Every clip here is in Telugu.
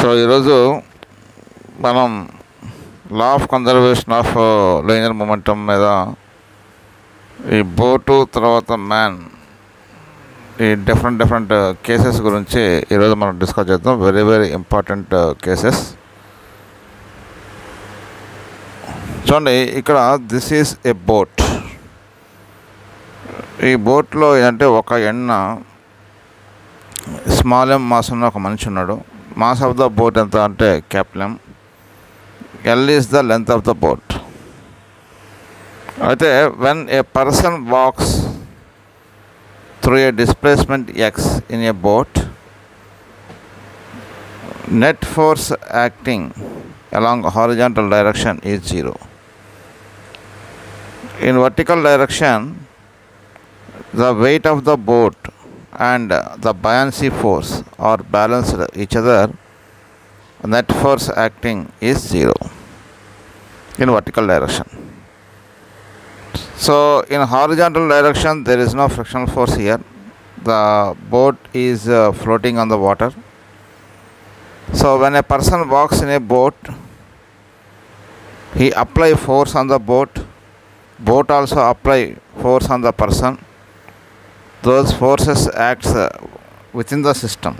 సో ఈరోజు మనం law of conservation of linear momentum మీద ఈ బోటు తర్వాత మ్యాన్ ఈ డిఫరెంట్ డిఫరెంట్ కేసెస్ గురించి ఈరోజు మనం డిస్కస్ చేద్దాం. వెరీ వెరీ ఇంపార్టెంట్ కేసెస్ చూడండి ఇక్కడ దిస్ ఈజ్ ఏ బోట్ ఈ బోట్లో ఏంటంటే ఒక ఎన్న స్మాల్ ఎం మాస్ ఉన్న ఒక మనిషి ఉన్నాడు. మాస్ ఆఫ్ ద బోట్ ఎంత అంటే capital L is the length of the boat అయితే when a person walks through a displacement X in a boat net force acting along horizontal direction is zero. In vertical direction, the weight of the boat and the buoyancy force are balanced each other. Net force acting is zero in vertical direction. So, in horizontal direction, there is no frictional force here. The boat is uh, floating on the water. So, when a person walks in a boat, he apply force on the boat. Boat also apply force on the person. Those forces acts within the system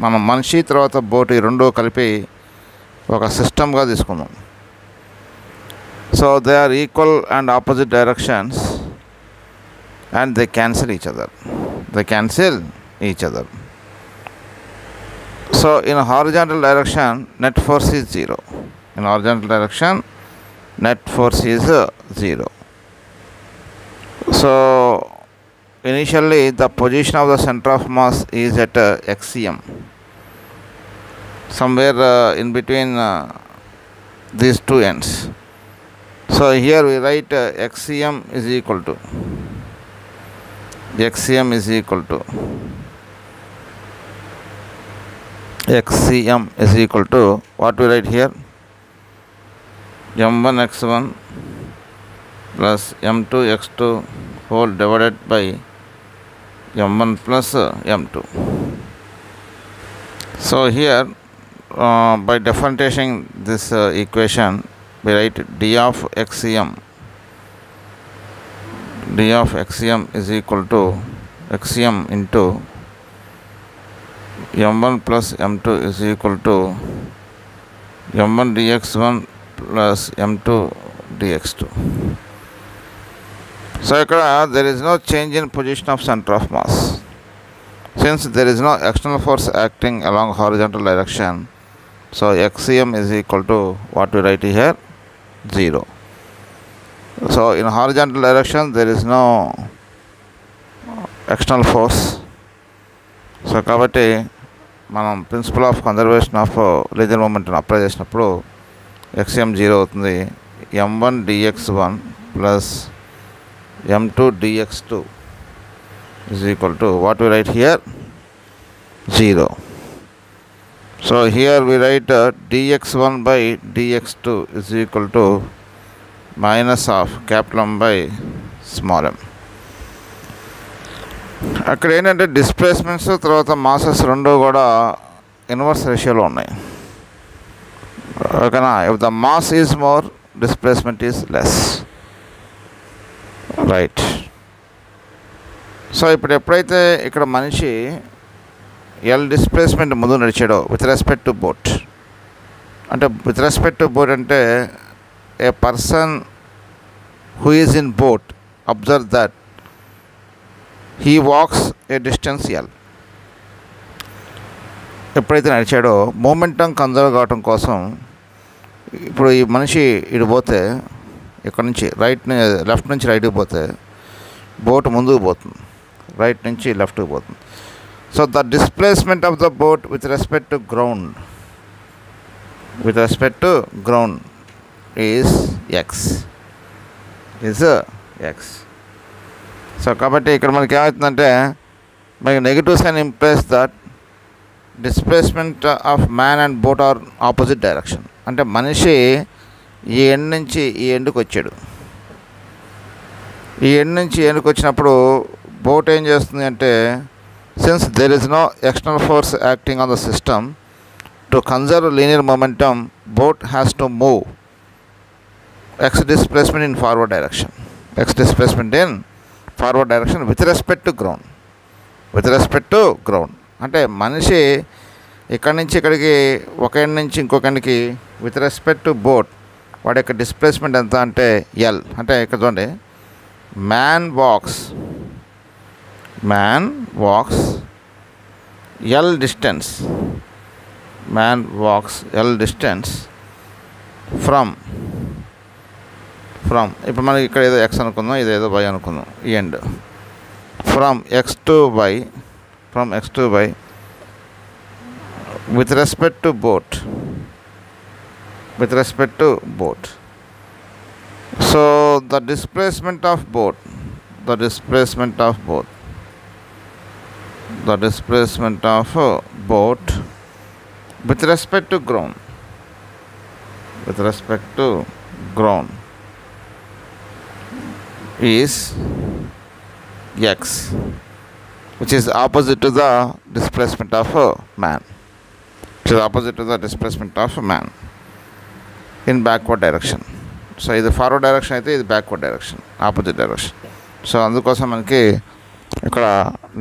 మనం మనిషి తర్వాత బోటు ఈ రెండు కలిపి ఒక సిస్టమ్గా తీసుకున్నాం. So they are equal and opposite directions and they cancel each other they cancel each other so in horizontal direction net force is zero in horizontal direction net force is zero so Initially, the position of the center of mass is at uh, xcm, somewhere uh, in between uh, these two ends. So here we write uh, xcm is equal to xcm is equal to xcm is equal to what we write here m1 x1 plus m2 x2 whole divided by m1 plus uh, m2 so here uh, by differentiating this uh, equation we write d of xcm d of xcm is equal to xcm into m1 plus m2 is equal to m1 dx1 plus m2 dx2 so ఇక్కడ there is no change in position of centre of mass since there is no external force acting along horizontal direction so XCM is equal to what you write here zero so in horizontal direction there is no external force so కాబట్టి మనం principle of conservation of linear మూమెంట్ని apply చేసినప్పుడు ఎక్సిఎం జీరో అవుతుంది. M one DX one plus M two DX two to equal we what we write here zero so here we write DX one by DX two minus equal capital minus of small m. By small M అక్కడ ఏంటంటే డిస్ప్లేస్మెంట్స్ తర్వాత మాసెస్ రెండు కూడా ఇన్వర్స్ రేషియోలో ఉన్నాయి. ఓకేనా? If the mass is more displacement is less right so ఇప్పుడు ఎప్పుడైతే ఇక్కడ మనిషి ఎల్ డిస్ప్లేస్మెంట్ ముందు నడిచాడో విత్ రెస్పెక్ట్ టు బోట్ అంటే విత్ రెస్పెక్ట్ టు బోట్ అంటే a person who is in boat observe that he walks a distance L ఎప్పుడైతే నడిచాడో మూమెంటం కన్జర్వ్ కావటం కోసం ఇప్పుడు ఈ మనిషి ఇడిపోతే పోతే ఇక్కడ నుంచి రైట్ లెఫ్ట్ నుంచి రైట్కి పోతే బోట్ ముందుకు పోతుంది. రైట్ నుంచి లెఫ్ట్కి పోతుంది. So the displacement of the boat with respect to ground with respect to ground is X is X so కాబట్టి ఇక్కడ మనకి ఏమవుతుందంటే మనకి negative sign implies that displacement of man and boat are opposite direction అంటే మనిషి ఈ ఎండ్ నుంచి ఈ ఎండ్కి వచ్చాడు. ఈ ఎండ్ నుంచి ఎండ్కి వచ్చినప్పుడు బోట్ ఏం చేస్తుంది అంటే since there is no external force acting on the system to conserve linear momentum boat has to move X displacement in forward direction X displacement in forward direction with respect to ground with respect to ground అంటే మనిషి ఇక్కడి నుంచి ఇక్కడికి ఒక ఎండ్ నుంచి ఇంకొక ఎండ్కి విత్ రెస్పెక్ట్ టు బోట్ వాడి యొక్క డిస్ప్లేస్మెంట్ ఎంత అంటే ఎల్ అంటే ఇక్కడ చూడండి. Man walks man walks L distance man walks L distance from from ఇప్పుడు మనకి ఇక్కడ ఏదో ఎక్స్ అనుకుందాం ఇదేదో వై అనుకుందాం. ఈ end from X to Y from X to Y with respect to boat with respect to boat. So the displacement of boat the displacement of boat the displacement of boat with respect to ground with respect to ground is x which is opposite to the displacement of a man. Which is opposite to the displacement of a man in backward direction so ఇది ఫార్వర్డ్ డైరెక్షన్ అయితే ఇది backward direction opposite direction so అందుకోసం మనకి ఇక్కడ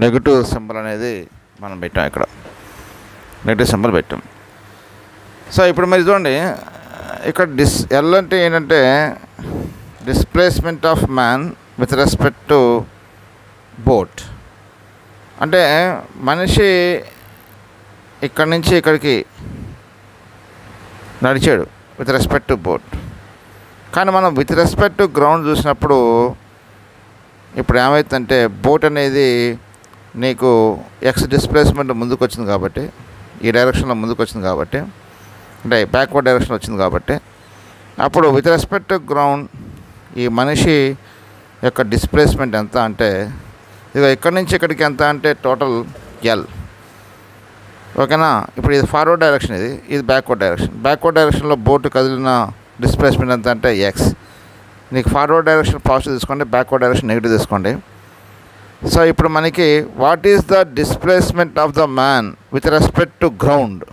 నెగిటివ్ సింబల్ అనేది మనం పెట్టాం ఇక్కడ. నెగిటివ్ సింబల్ పెట్టాం. సో ఇప్పుడు మీరు చూడండి ఇక్కడ డిస్ ఎల్ అంటే ఏంటంటే displacement of man with respect to boat అంటే మనిషి ఇక్కడి నుంచి ఇక్కడికి నడిచాడు. విత్ రెస్పెక్ట్ టు బోట్ కానీ మనం విత్ రెస్పెక్ట్ టు గ్రౌండ్ చూసినప్పుడు ఇప్పుడు ఏమవుతుందంటే బోట్ అనేది నీకు ఎక్స్ డిస్ప్లేస్మెంట్ ముందుకు వచ్చింది కాబట్టి ఈ డైరెక్షన్లో ముందుకు వచ్చింది కాబట్టి అంటే బ్యాక్వర్డ్ డైరెక్షన్ వచ్చింది కాబట్టి అప్పుడు విత్ రెస్పెక్ట్ టు గ్రౌండ్ ఈ మనిషి యొక్క డిస్ప్లేస్మెంట్ ఎంత అంటే ఇక ఇక్కడి నుంచి ఇక్కడికి ఎంత అంటే టోటల్ ఎల్ ఓకేనా? ఇప్పుడు ఇది ఫార్వర్డ్ డైరెక్షన్ ఇది ఇది బ్యాక్వర్డ్ డైరెక్షన్ బ్యాక్వర్డ్ డైరెక్షన్లో బోటు కదిలిన డిస్ప్లేస్మెంట్ ఎంత అంటే ఎక్స్ నీకు ఫార్వర్డ్ డైరెక్షన్ పాజిటివ్ తీసుకోండి బ్యాక్వర్డ్ డైరెక్షన్ నెగిటివ్ తీసుకోండి. సో ఇప్పుడు మనకి what is the displacement of the man with respect to ground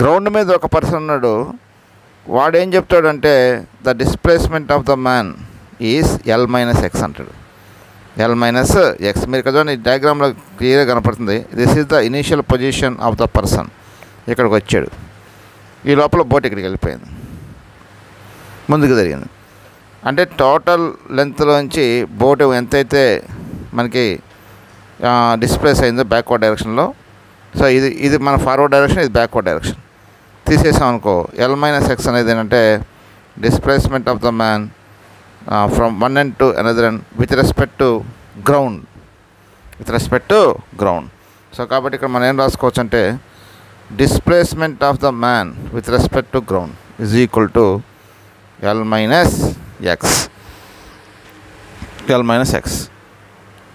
ground మీద ఒక పర్సన్ ఉన్నాడు వాడు ఏం చెప్తాడంటే the displacement of the man is L minus X అంటాడు. ఎల్ మైనస్ ఎక్స్ మీరు కదా ఈ డయాగ్రామ్లో క్లియర్గా కనపడుతుంది. This is the initial position of the person ఇక్కడికి వచ్చాడు. ఈ లోపల బోట్ ఇక్కడికి వెళ్ళిపోయింది. ముందుకు జరిగింది అంటే టోటల్ లెంత్లోంచి బోట్ ఎంతైతే మనకి డిస్ప్లేస్ అయిందో బ్యాక్వర్డ్ డైరెక్షన్లో సో ఇది ఇది మన ఫార్వర్డ్ డైరెక్షన్ ఇది బ్యాక్వర్డ్ డైరెక్షన్ తీసేసాం అనుకో ఎల్ మైనస్ ఎక్స్ అనేది ఏంటంటే displacement of the man from one end to another end with respect to ground with respect to ground so కాబట్టి ఇక్కడ మనం ఏం రాసుకోవచ్చు అంటే displacement of the man with respect to ground is equal to L minus X L minus X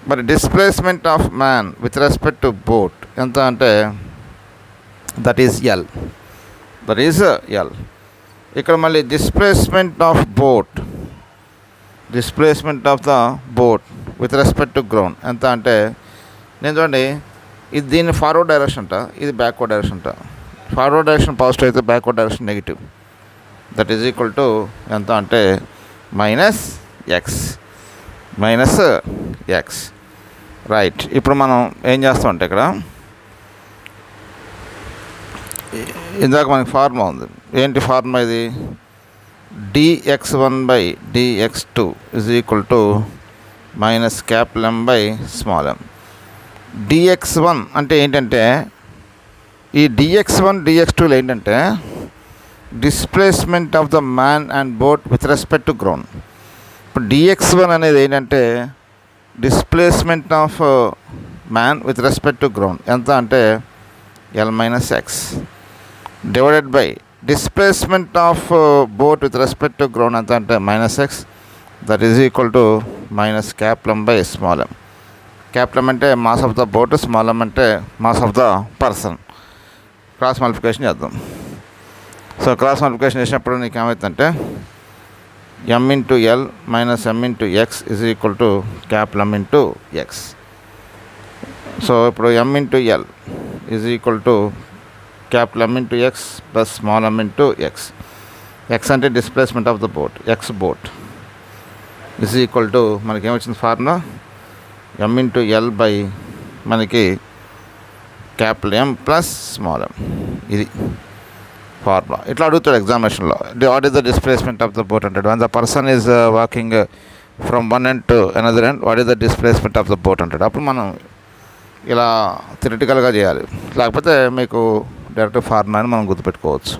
మరి displacement of man with respect to boat ఎంత అంటే that is L that is L ఇక్కడ మళ్ళీ displacement of boat displacement of the boat with respect to ground ఎంత అంటే నేను చూడండి ఇది దీన్ని ఫార్వర్డ్ డైరెక్షన్ అంట ఇది బ్యాక్వర్డ్ డైరెక్షన్ అంట. ఫార్వర్డ్ డైరెక్షన్ పాజిటివ్ అయితే backward direction negative that is equal to ఎంత అంటే minus X minus X right ఇప్పుడు మనం ఏం చేస్తామంటే ఇక్కడ ఇందాక మనకి ఫార్ములా ఉంది. ఏంటి ఫార్ములా ఇది? DX one by DX two is equal to minus capital M by small M DX one అంటే ఏంటంటే ఈ డిఎక్స్ వన్ డిఎక్స్ టూలు ఏంటంటే displacement of the man and boat with respect to ground ఇప్పుడు డిఎక్స్ వన్ అనేది ఏంటంటే displacement of man with respect to ground ఎంత అంటే L minus X divided by displacement of boat with respect to ground ఎంత అంటే minus X that is equal to minus capital M by small M capital M అంటే mass of the boat small M అంటే mass of the person cross multiplication చేద్దాం. సో క్రాస్ మల్టిప్లికేషన్ చేసినప్పుడు నీకు ఏమవుతుందంటే M into L minus M into X is equal to capital M into X so ఇప్పుడు M into L is equal to capital M into X plus small M into X X అంటే displacement of the boat X boat is equal to మనకి ఏమొచ్చింది formula M into L by మనకి capital M plus small M ఇది ఫార్ములా ఇట్లా అడుగుతాడు ఎగ్జామినేషన్లో what is the displacement of the boat అంటాడు. And the person is walking from one end to another end what is the displacement of the boat అంటాడు. అప్పుడు మనం ఇలా థిరిటికల్గా చేయాలి. లేకపోతే మీకు డైరెక్ట్ ఫార్ములా అని మనం గుర్తుపెట్టుకోవచ్చు.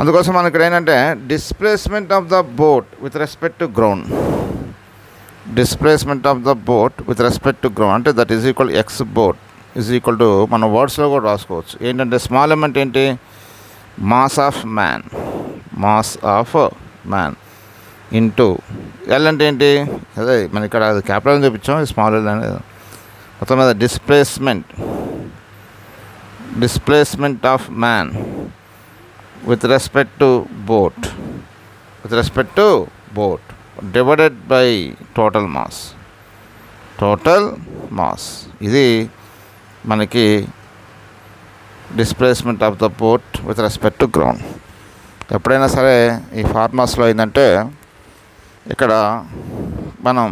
అందుకోసం మనకి ఇక్కడ ఏంటంటే displacement of the boat with respect to ground displacement of the boat with respect to ground అంటే that is equal X boat is equal to మన వర్డ్స్లో కూడా రాసుకోవచ్చు. ఏంటంటే స్మాల్ ఎమెంట్ ఏంటి? Mass of man mass of man into L అంటే ఏంటి? అదే మన ఇక్కడ క్యాపిటల్ అని చూపించాం స్మాల్ ఎల్ అనేది. మొత్తం మీద displacement displacement of man with respect to boat with respect to boat divided by total mass total mass ఇది మనకి displacement of the boat with respect to ground ఎప్పుడైనా సరే ఈ ఫార్మాస్లో ఏంటంటే ఇక్కడ మనం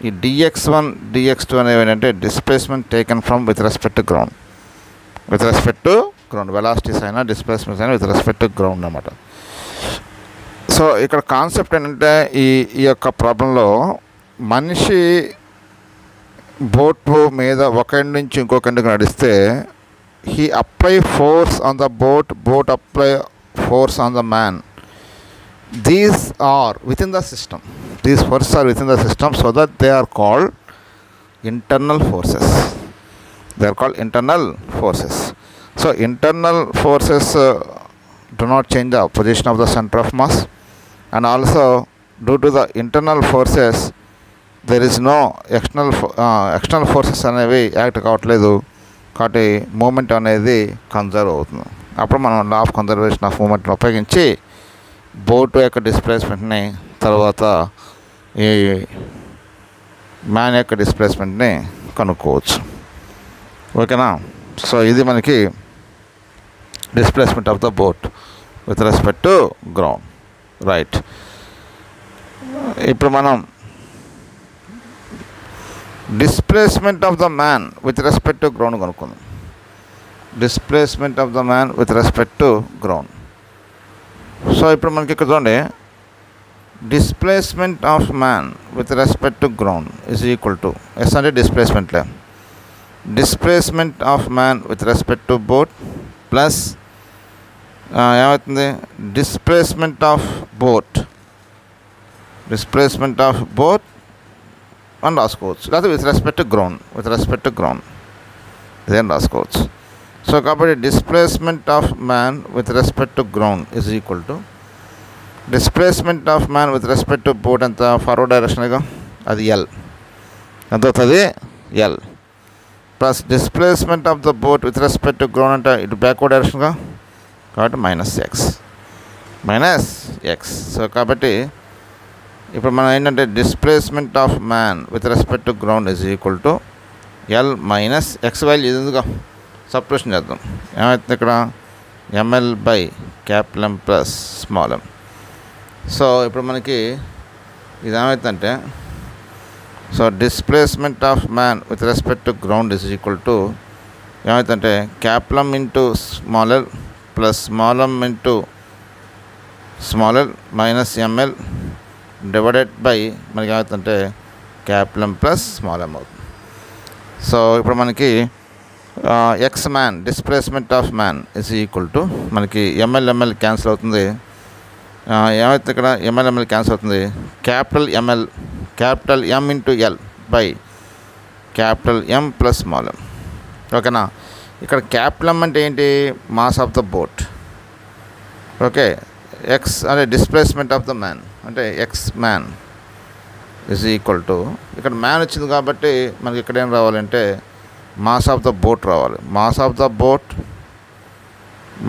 ఈ డిఎక్స్ వన్ డిఎక్స్ టూ అనేవి ఏంటంటే displacement taken from with respect to ground with respect to ground velocities అయినా డిస్ప్లేస్మెంట్స్ అయినా విత్ రెస్పెక్ట్ టు గ్రౌండ్ అనమాట సో ఇక్కడ కాన్సెప్ట్ ఏంటంటే ఈ ఈ యొక్క ప్రాబ్లంలో మనిషి బోట్ మీద ఒక ఎండ్ నుంచి ఇంకొక ఎండ్కి నడిస్తే he apply force on the boat boat apply force on the man these are within the system these force are within the system so that they are called internal forces they are called internal forces so internal forces do not change the position of the center of mass. And also due to the internal forces there is no external external forces అనేవి యాక్ట్ కావట్లేదు. కాబట్టి మూమెంట్ అనేది కన్జర్వ్ అవుతుంది. అప్పుడు మనం లా ఆఫ్ కన్జర్వేషన్ ఆఫ్ మూమెంట్ని ఉపయోగించి బోటు యొక్క డిస్ప్లేస్మెంట్ని తర్వాత ఈ మ్యాన్ యొక్క డిస్ప్లేస్మెంట్ని కనుక్కోవచ్చు. ఓకేనా? సో ఇది మనకి displacement of the boat with respect to ground right ఇప్పుడు మనం displacement of the man with respect to ground కనుక్కుందాం. Displacement of the man with respect to ground so ఇప్పుడు మనకి ఇక్కడ చూడండి. Displacement of man with respect to ground is equal to S అంటే డిస్ప్లేస్మెంట్లే displacement of man with respect to boat plus ఏమవుతుంది displacement of boat displacement of boat అని రాసుకోవచ్చు లేకపోతే with respect ground with respect ground ఇదేం రాసుకోవచ్చు సో కాబట్టి displacement of man with respect to ground is equal to displacement of man with respect to boat ఎంత ఫార్వర్డ్ డైరెక్షన్గా అది ఎల్ ఎంత అవుతుంది L plus displacement of the boat with respect to ground అంటే ఇటు బ్యాక్వర్డ్ డైరెక్షన్గా కాబట్టి minus X minus X so కాబట్టి ఇప్పుడు మనం ఏంటంటే displacement of man with respect to ground is equal to L minus X value ఇది ఎందుకు? చేద్దాం. ఏమవుతుంది ఇక్కడ? ML by capital M plus small M so ఇప్పుడు మనకి ఇది ఏమవుతుందంటే so displacement of man with respect to ground is equal to ఏమవుతుందంటే capital M into small L plus small M into small L minus ML divided by మనకి ఏమవుతుందంటే క్యాపిటల్ ప్లస్ స్మాలమ్ అవుతుంది. సో ఇప్పుడు మనకి X man displacement of man is equal to మనకి ఎంఎల్ ఎంఎల్ క్యాన్సిల్ అవుతుంది. ఏమైతే ఇక్కడ ఎంఎల్ ఎంఎల్ క్యాన్సిల్ అవుతుంది? Capital ML capital M into L by capital M plus small ఓకేనా ఇక్కడ క్యాపిటల్ ఎం అంటే ఏంటి? Mass of the boat okay X అంటే డిస్ప్లేస్మెంట్ ఆఫ్ ద మ్యాన్ అంటే X man is equal to ఇక్కడ మ్యాన్ వచ్చింది కాబట్టి మనకి ఇక్కడ ఏం రావాలంటే మాస్ ఆఫ్ ద బోట్ రావాలి. Mass of the boat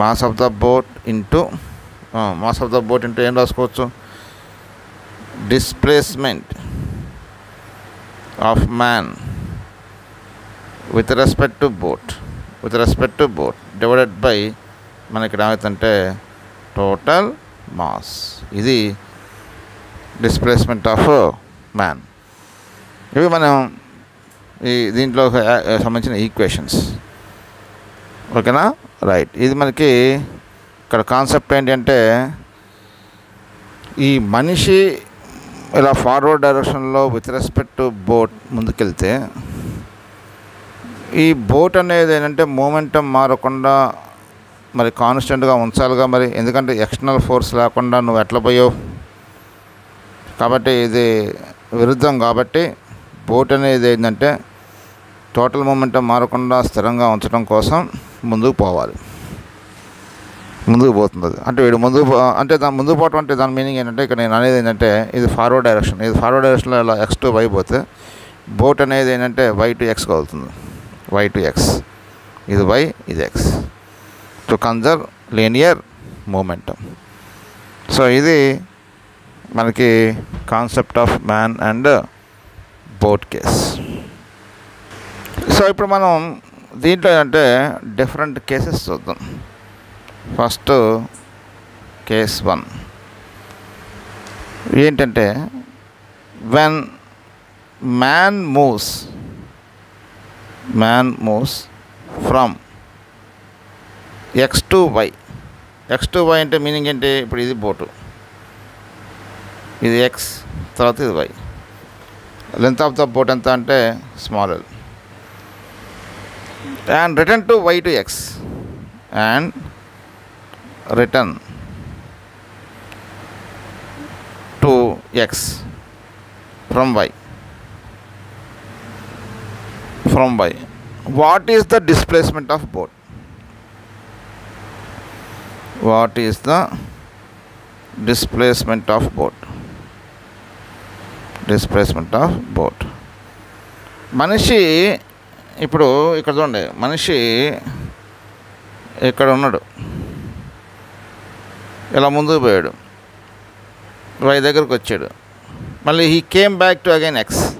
mass of the boat into mass of the boat into ఏం రాసుకోవచ్చు? Displacement of man with respect to boat with respect to boat divided by మనకి ఇక్కడ ఏమవుతుందంటే టోటల్ మాస్ ఇది డిస్ప్లేస్మెంట్ ఆఫ్ మ్యాన్ ఇవి మనం ఈ దీంట్లో సంబంధించిన ఈక్వేషన్స్ ఓకేనా రైట్ ఇది మనకి ఇక్కడ కాన్సెప్ట్ ఏంటంటే ఈ మనిషి ఇలా ఫార్వర్డ్ డైరెక్షన్లో విత్ రెస్పెక్ట్ టు బోట్ ముందుకెళ్తే ఈ బోట్ అనేది ఏంటంటే మూమెంటం మారకుండా మరి కాన్స్టెంట్గా ఉంచాలిగా మరి. ఎందుకంటే ఎక్స్టర్నల్ ఫోర్స్ లేకుండా నువ్వు ఎట్లా పోయావు? కాబట్టి ఇది విరుద్ధం కాబట్టి బోట్ అనేది ఏంటంటే టోటల్ మూమెంటం మారకుండా స్థిరంగా ఉంచడం కోసం ముందుకు పోవాలి. ముందుకు పోతుంది. అంటే వీడు ముందుకు అంటే దాని ముందు పోవటం అంటే దాని మీనింగ్ ఏంటంటే ఇక్కడ నేను అనేది ఏంటంటే ఇది ఫార్వర్డ్ డైరెక్షన్ ఇది ఫార్వర్డ్ డైరెక్షన్లో ఇలా ఎక్స్ టు వై పోతే బోట్ అనేది ఏంటంటే వై టు ఎక్స్ అవుతుంది వై టు ఎక్స్ ఇది వై ఇది X to conserve linear momentum so ఇది మనకి concept of man and boat case so ఇప్పుడు మనం దీంట్లో ఏంటంటే డిఫరెంట్ కేసెస్ చూద్దాం. First case one. ఏంటంటే when man moves man moves from X to Y X to Y అంటే మీనింగ్ ఏంటి? ఇప్పుడు ఇది బోటు ఇది ఎక్స్ తర్వాత ఇది Y length of the boat ఎంత అంటే small L and return to Y to X and return to X from Y from Y what is the displacement of boat what is the displacement of boat displacement of boat మనిషి ఇప్పుడు ఇక్కడ చూడండి. మనిషి ఇక్కడ ఉన్నాడు. ఇలా ముందుకు పోయాడు. వై దగ్గరకు వచ్చాడు. మళ్ళీ he came back to again X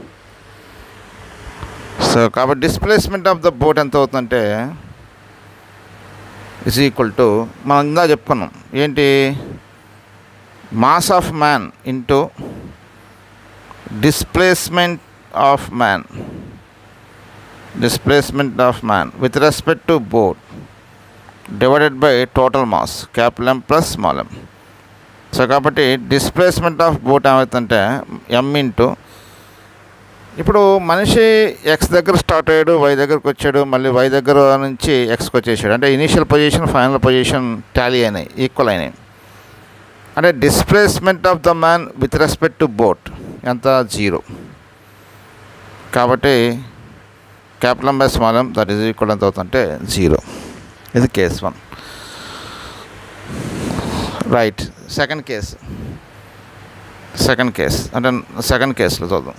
so కాబట్టి డిస్ప్లేస్మెంట్ ఆఫ్ ద బోట్ ఎంత అవుతుందంటే ఇస్ ఈక్వల్ టు మనం ఇందా చెప్పుకున్నాం. ఏంటి? Mass of man into displacement of man displacement of man with respect to boat divided by total mass capital M plus small M so కాబట్టి డిస్ప్లేస్మెంట్ ఆఫ్ బోట్ ఏమవుతుందంటే ఎం ఇంటూ ఇప్పుడు మనిషి ఎక్స్ దగ్గర స్టార్ట్ అయ్యాడు వై దగ్గరకు వచ్చాడు మళ్ళీ వై దగ్గర నుంచి ఎక్స్కి వచ్చేసాడు. అంటే initial position final position tally అయినాయి ఈక్వల్ అయినాయి. అంటే displacement of the man with respect to boat ఎంత? జీరో కాబట్టి capital by small M that is equal ఎంత అవుతుందంటే జీరో ఇది case one right second case second case అంటే సెకండ్ కేసులో చూద్దాం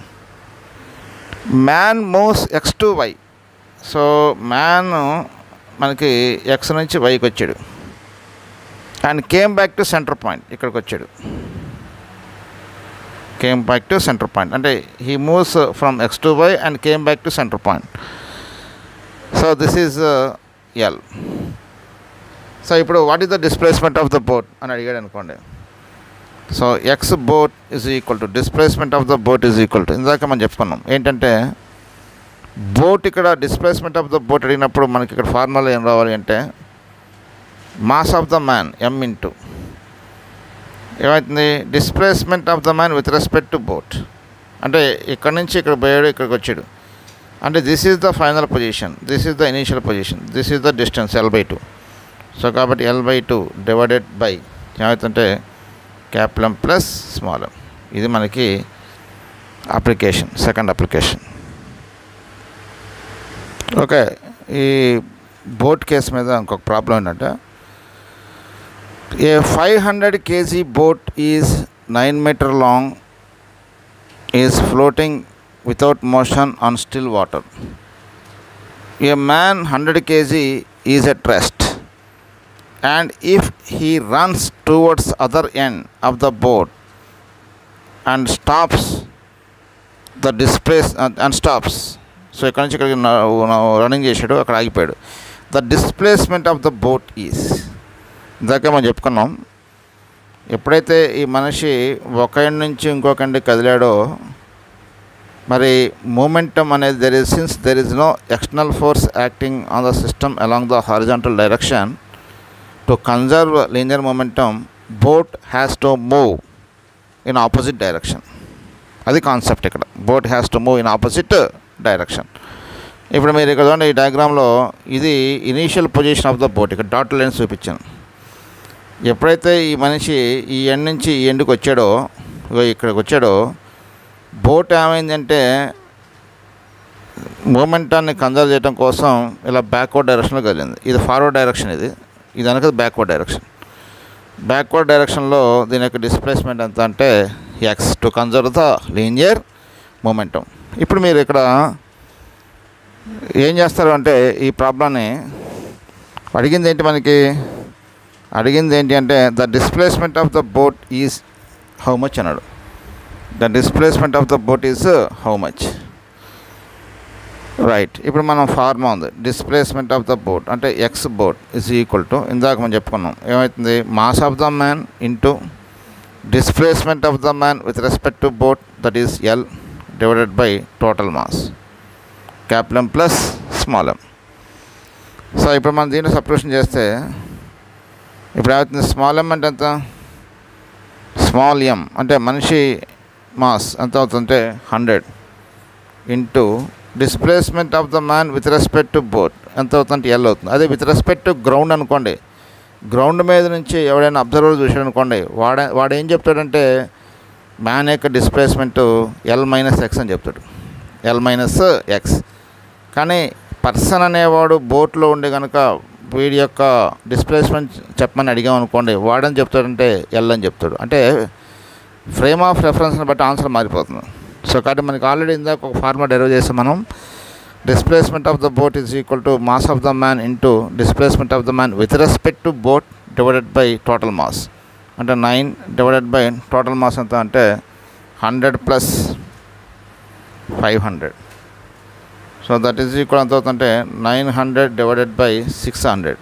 man moves X to Y so man మనకి ఎక్స్ నుంచి వైకి వచ్చాడు and came back to center point ఇక్కడికి వచ్చాడు came back to center point అంటే he moves from X to Y and came back to center point so this is L so ఇప్పుడు what is the displacement of the boat అని అడిగాడు అనుకోండి. So X boat is equal to displacement of the boat is equal to ఇందాక మనం చెప్పుకున్నాం. ఏంటంటే బోట్ ఇక్కడ డిస్ప్లేస్మెంట్ ఆఫ్ ద బోట్ అడిగినప్పుడు మనకి ఇక్కడ ఫార్ములా ఏం రావాలి అంటే mass of the man M into ఏమవుతుంది displacement of the man with respect to boat అంటే ఇక్కడ నుంచి ఇక్కడ పోయాడు ఇక్కడికి వచ్చాడు. అంటే this is the final position this is the initial position this is the distance L by two so కాబట్టి L by two divided by ఏమవుతుంటే capital plus small ఇది మనకి అప్లికేషన్ సెకండ్ అప్లికేషన్ ఓకే ఈ బోట్ కేసు మీద ఇంకొక ప్రాబ్లం ఏంటంటే a five hundred KG boat is nine meter long is floating without motion on still water a man hundred KG is at rest and if he runs towards other end of the boat and stops the displace and, uh, and stops. So ఇక్కడ నుంచి ఇక్కడికి రన్నింగ్ చేశాడు అక్కడ ఆగిపోయాడు. The displacement of the boat is ఇందాక మనం చెప్పుకున్నాం. ఎప్పుడైతే ఈ మనిషి ఒక ఎండ్ నుంచి ఇంకొక ఎండ్ కదిలాడో మరి మూమెంటమ్ అనేది there is since there is no external force acting on the system along the horizontal direction to conserve linear momentum boat has to move in opposite direction అది కాన్సెప్ట్ ఇక్కడ. Boat has to move in opposite direction ఇప్పుడు మీరు ఇక్కడ చూడండి ఈ డయాగ్రామ్లో ఇది initial position of the boat ఇక్కడ డాట్ లైన్స్ చూపించాను. ఎప్పుడైతే ఈ మనిషి ఈ ఎండ్ నుంచి ఈ ఎండ్కి వచ్చాడో ఇక్కడికి వచ్చాడో బోట్ ఏమైందంటే మూమెంటాన్ని కన్జర్వ్ చేయడం కోసం ఇలా బ్యాక్వర్డ్ డైరెక్షన్లో కదిలింది. ఇది ఫార్వర్డ్ డైరెక్షన్ ఇది. ఇది వెనక బ్యాక్వర్డ్ డైరెక్షన్. బ్యాక్వర్డ్ డైరెక్షన్లో దీని యొక్క డిస్ప్లేస్మెంట్ ఎంత అంటే X to conserve the linear momentum. ఇప్పుడు మీరు ఇక్కడ ఏం చేస్తారు అంటే ఈ ప్రాబ్లమ్ని అడిగింది ఏంటి మనకి? అడిగింది ఏంటి అంటే the displacement of the boat is how much అన్నాడు. The displacement of the boat is how much right ఇప్పుడు మనం ఫార్మా ఉంది. డిస్ప్లేస్మెంట్ ఆఫ్ ద బోట్ అంటే X boat is equal to ఇందాక మనం చెప్పుకున్నాం. ఏమవుతుంది mass of the man into displacement of the man with respect to boat that is L divided by total mass capital plus small M so ఇప్పుడు మనం దీన్ని సపరేషన్ చేస్తే ఇప్పుడు ఏమవుతుంది? స్మాల్ ఎం అంటే ఎంత? స్మాల్ ఎం అంటే మనిషి మాస్ ఎంత అవుతుందంటే hundred into displacement of the man with respect to boat ఎంత అవుతుందంటే ఎల్ అవుతుంది. అదే విత్ రెస్పెక్ట్ టు గ్రౌండ్ అనుకోండి. గ్రౌండ్ మీద నుంచి ఎవడైనా అబ్జర్వర్ చూసాడు అనుకోండి వాడ వాడు ఏం చెప్తాడంటే మ్యాన్ యొక్క డిస్ప్లేస్మెంట్ ఎల్ మైనస్ ఎక్స్ అని చెప్తాడు. ఎల్ మైనస్ ఎక్స్ కానీ పర్సన్ అనేవాడు బోట్లో ఉండి కనుక వీడి యొక్క డిస్ప్లేస్మెంట్ చెప్పమని అడిగాం అనుకోండి వాడని చెప్తాడంటే ఎల్ అని చెప్తాడు. అంటే ఫ్రేమ్ ఆఫ్ రెఫరెన్స్ని బట్టి ఆన్సర్ మారిపోతుంది. సో కాబట్టి మనకి ఆల్రెడీ ఇందాక ఒక ఫార్మా డెరైవ్ చేసాం మనం. Displacement of the boat is equal to mass of the man into displacement of the man with respect to boat divided by total mass. అంటే nine divided by total mass ఎంత అంటే hundred plus five hundred. So that is equal ఎంత అవుతుందంటే nine hundred divided by six hundred.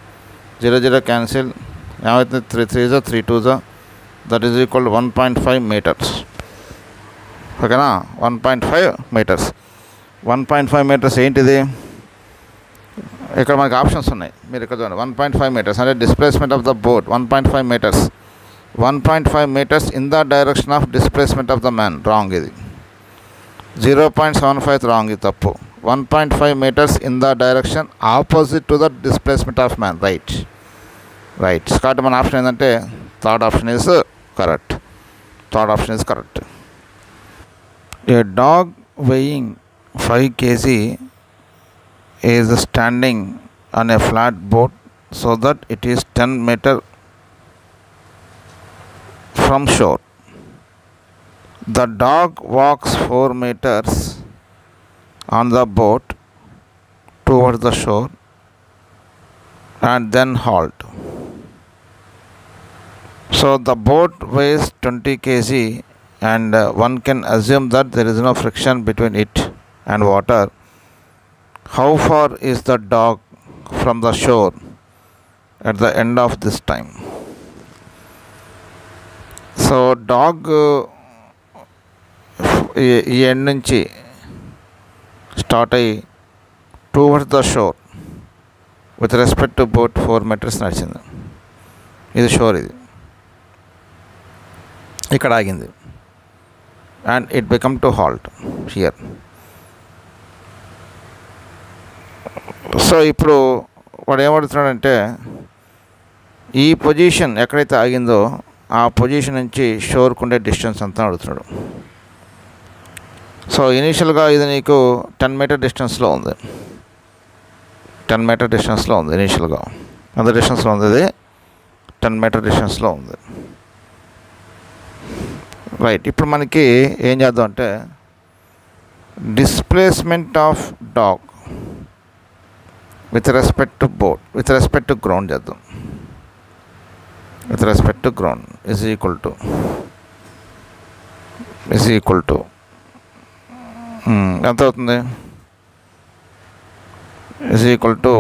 Zero zero cancel. ఏమవుతుంది త్రీ త్రీ జో three two Joe that is equal one point five meters ఓకేనా one point five meters one point five meters ఏంటిది? ఇక్కడ మనకి ఆప్షన్స్ ఉన్నాయి. మీరు ఇక్కడ చూడండి. వన్ పాయింట్ ఫైవ్ మీటర్స్ అంటే displacement of the boat one point five meters one point five meters in the direction of displacement of the man wrong ఇది. Zero point seven five wrong ఇది తప్పు. One point five meters in the direction opposite to the displacement of man right right కాబట్టి మన ఆప్షన్ ఏంటంటే third option is correct. Third option is correct. A dog weighing 5 kg is standing on a flat board so that it is 10 meter from shore. The dog walks 4 meters on the boat towards the shore and then halt. So the boat weighs 20 kg and uh, one can assume that there is no friction between it and water. How far is the dog from the shore at the end of this time? So dog ఈ ఎండ్ నుంచి స్టార్ట్ అయ్యి towards the shore with respect to boat four meters నడిచింది ఇది షోర్ ఇది ఇక్కడ ఆగింది. And it become to halt here so ఇప్పుడు వాడు ఏమడుతున్నాడంటే ఈ పొజిషన్ ఎక్కడైతే ఆగిందో ఆ పొజిషన్ నుంచి షోర్కు ఉండే డిస్టెన్స్ అంతా అడుగుతున్నాడు. సో ఇనీషియల్గా ఇది నీకు టెన్ మీటర్ డిస్టెన్స్లో ఉంది. టెన్ మీటర్ డిస్టెన్స్లో ఉంది ఇనీషియల్గా ఎంత డిస్టెన్స్లో ఉంది ఇది? టెన్ మీటర్ డిస్టెన్స్లో ఉంది. రైట్ ఇప్పుడు మనకి ఏం చేద్దాం అంటే displacement of dog with respect to boat with respect to ground చేద్దాం. With respect to ground is equal to is equal to ఎంత అవుతుంది? Is equal to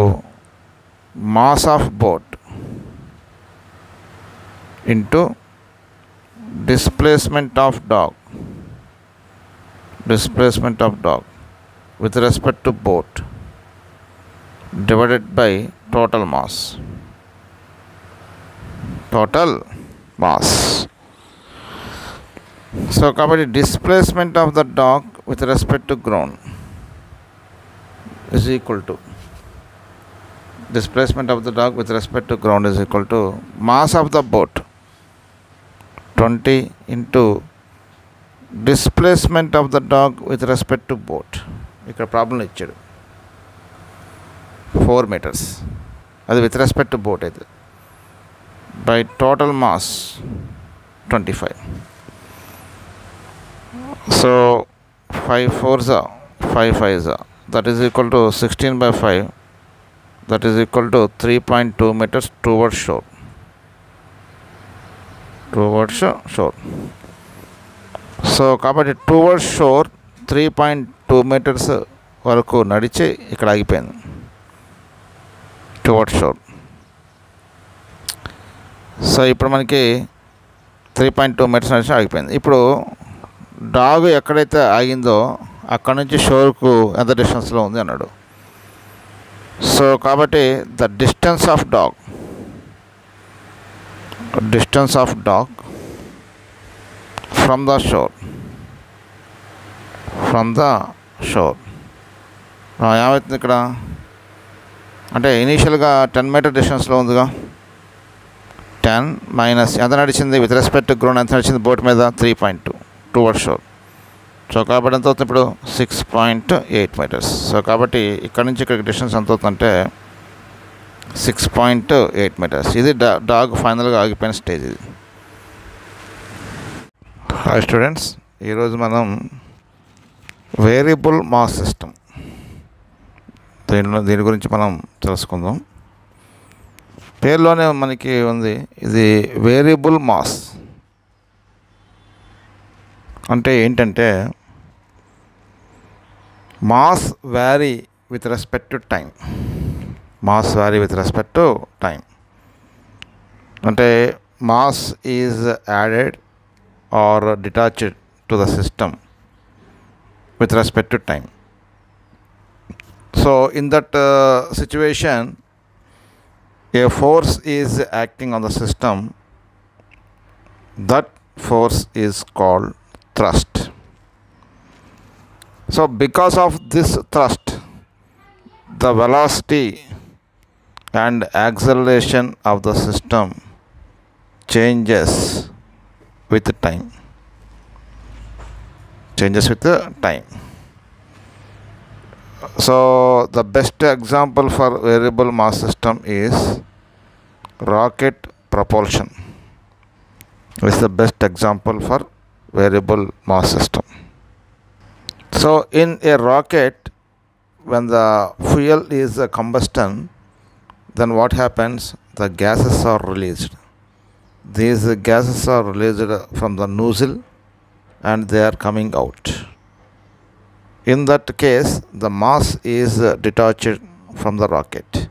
mass of boat into displacement of dog. Displacement of dog with respect to boat divided by total mass. Total mass. So kabaddi displacement of the dog with respect to ground is equal to displacement of the dog with respect to ground is equal to mass of the boat. Twenty into displacement of the dog with respect to boat ఇక్కడ ప్రాబ్లం ఇచ్చాడు. ఫోర్ మీటర్స్ అది విత్ రెస్పెక్ట్ టు బోట్ అయితే. By total mass twenty five so five ఫోర్సా five ఫైవ్సా that is equal to sixteen by five that is equal to three point two meters toward shore towards shore. So కాబట్టి towards shore three point two meters వరకు నడిచి ఇక్కడ ఆగిపోయింది. Towards shore. సో ఇప్పుడు మనకి త్రీ పాయింట్ టూ మీటర్స్ నడిచి ఆగిపోయింది. ఇప్పుడు డాగ్ ఎక్కడైతే ఆగిందో అక్కడ నుంచి షోర్కు ఎంత డిస్టెన్స్లో ఉంది అన్నాడు. సో కాబట్టి the distance of dog distance of dog from the shore from the shore ఏమవుతుంది ఇక్కడ? అంటే ఇనీషియల్గా టెన్ మీటర్ డిస్టెన్స్లో ఉందిగా. టెన్ మైనస్ ఎంత నడిచింది? విత్ రెస్పెక్ట్ గ్రౌండ్ ఎంత నడిచింది? బోట్ మీద three point two toward shore so కాబట్టి ఎంత అవుతుంది ఇప్పుడు? Six point eight meters so కాబట్టి ఇక్కడ నుంచి ఇక్కడికి డిస్టెన్స్ ఎంత అవుతుందంటే సిక్స్ పాయింట్ ఎయిట్ మీటర్స్ ఇది డా డాగ్ ఫైనల్గా ఆగిపోయిన స్టేజ్ ఇది. హాయ్ స్టూడెంట్స్ ఈరోజు మనం వేరియబుల్ మాస్ సిస్టమ్. దీనిలో దీని గురించి మనం తెలుసుకుందాం. పేరులోనే మనకి ఉంది ఇది వేరియబుల్ మాస్. అంటే ఏంటంటే mass vary with respect to time mass vary with respect to time. And mass is added or detached to the system with respect to time. So in that uh, situation, a force is acting on the system. That force is called thrust. So because of this thrust, the velocity and acceleration of the system changes with time. Changes with the time. So, the best example for variable mass system is rocket propulsion is the best example for variable mass system. So, in a rocket, when the fuel is a combustion, then what happens? The gases are released. These gases are released from the nozzle and they are coming out. In that case, the mass is detached from the rocket.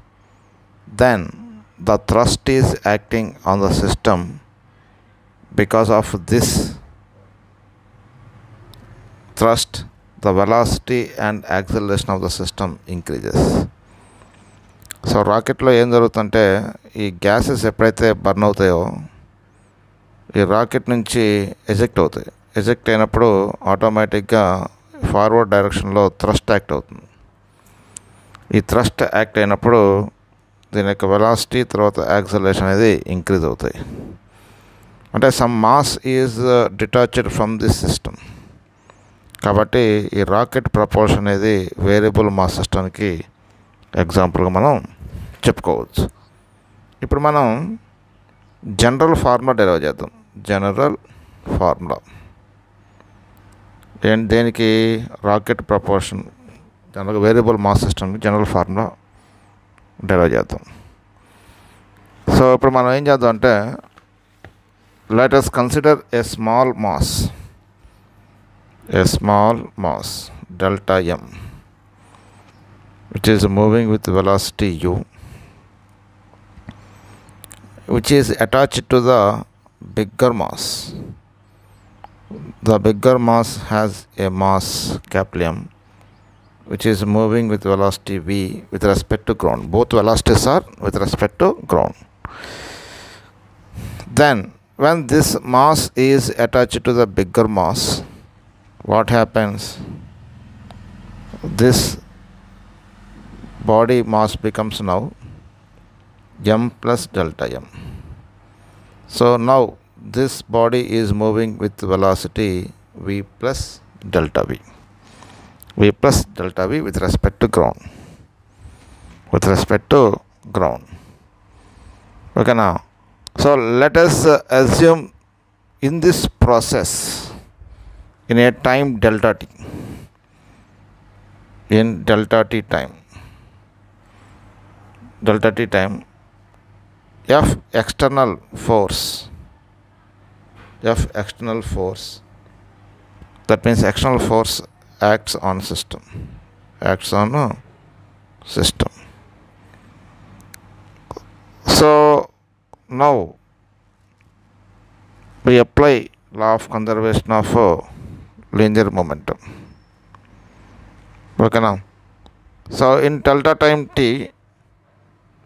Then the thrust is acting on the system because of this thrust the velocity and acceleration of the system increases so రాకెట్లో ఏం జరుగుతుంటే ఈ గ్యాసెస్ ఎప్పుడైతే బర్న్ అవుతాయో ఈ రాకెట్ నుంచి ఎజెక్ట్ అవుతాయి. ఎజెక్ట్ అయినప్పుడు ఆటోమేటిక్గా ఫార్వర్డ్ డైరెక్షన్లో థ్రస్ట్ యాక్ట్ అవుతుంది. ఈ థ్రస్ట్ యాక్ట్ అయినప్పుడు దీని యొక్క వెలాసిటీ తర్వాత యాక్సలేషన్ అనేది ఇంక్రీజ్ అవుతాయి. అంటే some mass is detached from this system. కాబట్టి ఈ రాకెట్ ప్రపోర్షన్ అనేది వేరియబుల్ మాస్ సిస్టమ్కి ఎగ్జాంపుల్గా మనం చెప్పుకోవచ్చు. ఇప్పుడు మనం జనరల్ ఫార్ములా డెరైవ్ చేద్దాం. జనరల్ ఫార్ములా దేనికి rocket proportion general variable mass సిస్టమ్కి జనరల్ ఫార్ములా డెరైవ్ చేద్దాం. సో ఇప్పుడు మనం ఏం చేద్దాం అంటే let's consider a small mass a small mass delta m which is moving with velocity u which is attached to the bigger mass. The bigger mass has a mass M which is moving with velocity v with respect to ground. Both velocities are with respect to ground. Then, when this mass is attached to the bigger mass, what happens? This body mass becomes now m plus delta m. So now this body is moving with velocity v plus delta v. v plus delta v with respect to ground. With respect to ground. Okay now. So let us uh, assume in this process in a time delta t in delta t time delta t time f external force. F external force. That means external force acts on system. Acts on a system. So now we apply law of conservation of uh, linear momentum. Okay now. So in delta time t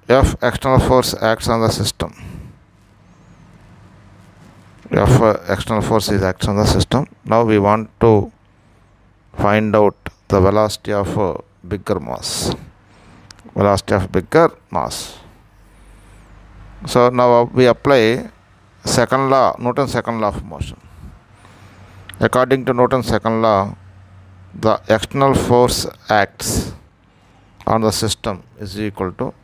f external force acts on the system. F external force is acts on the system. Now we want to find out the velocity of uh, bigger mass. Velocity of bigger mass. So now we apply second law newton's second law of motion. According to newton's second law the external force acts on the system is equal to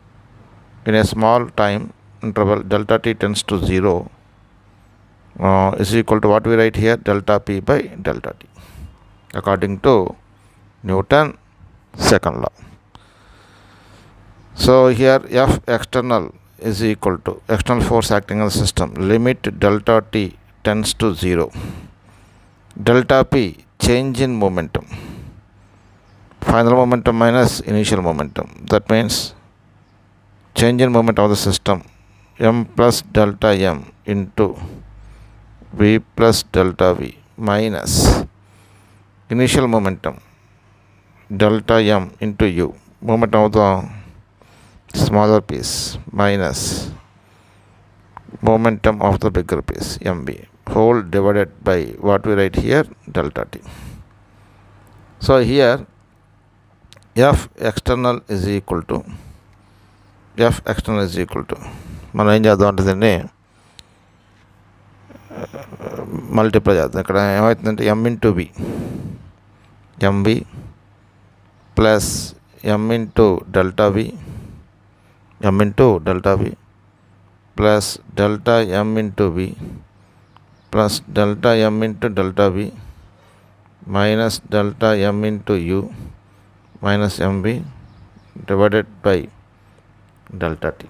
in a small time interval delta t tends to 0 uh, is equal to what we write here? Delta p by delta t according to newton second law. So here f external is equal to external force acting on the system limit delta t tends to 0 delta p change in momentum final momentum minus initial momentum. That means change in moment of the system. M plus delta m into v plus delta v minus initial momentum delta m into u. Momentum of the smaller piece minus momentum of the bigger piece mv whole divided by what we write here delta t. So here f external is equal to F external is equal to మనం ఏం చేద్దాం అంటే దీన్ని మల్టిప్లై చేద్దాం. ఇక్కడ ఏమవుతుందంటే m into b m b plus m into delta b m into delta b plus delta m into b plus delta m into delta b minus delta m into u minus m b divided by delta t.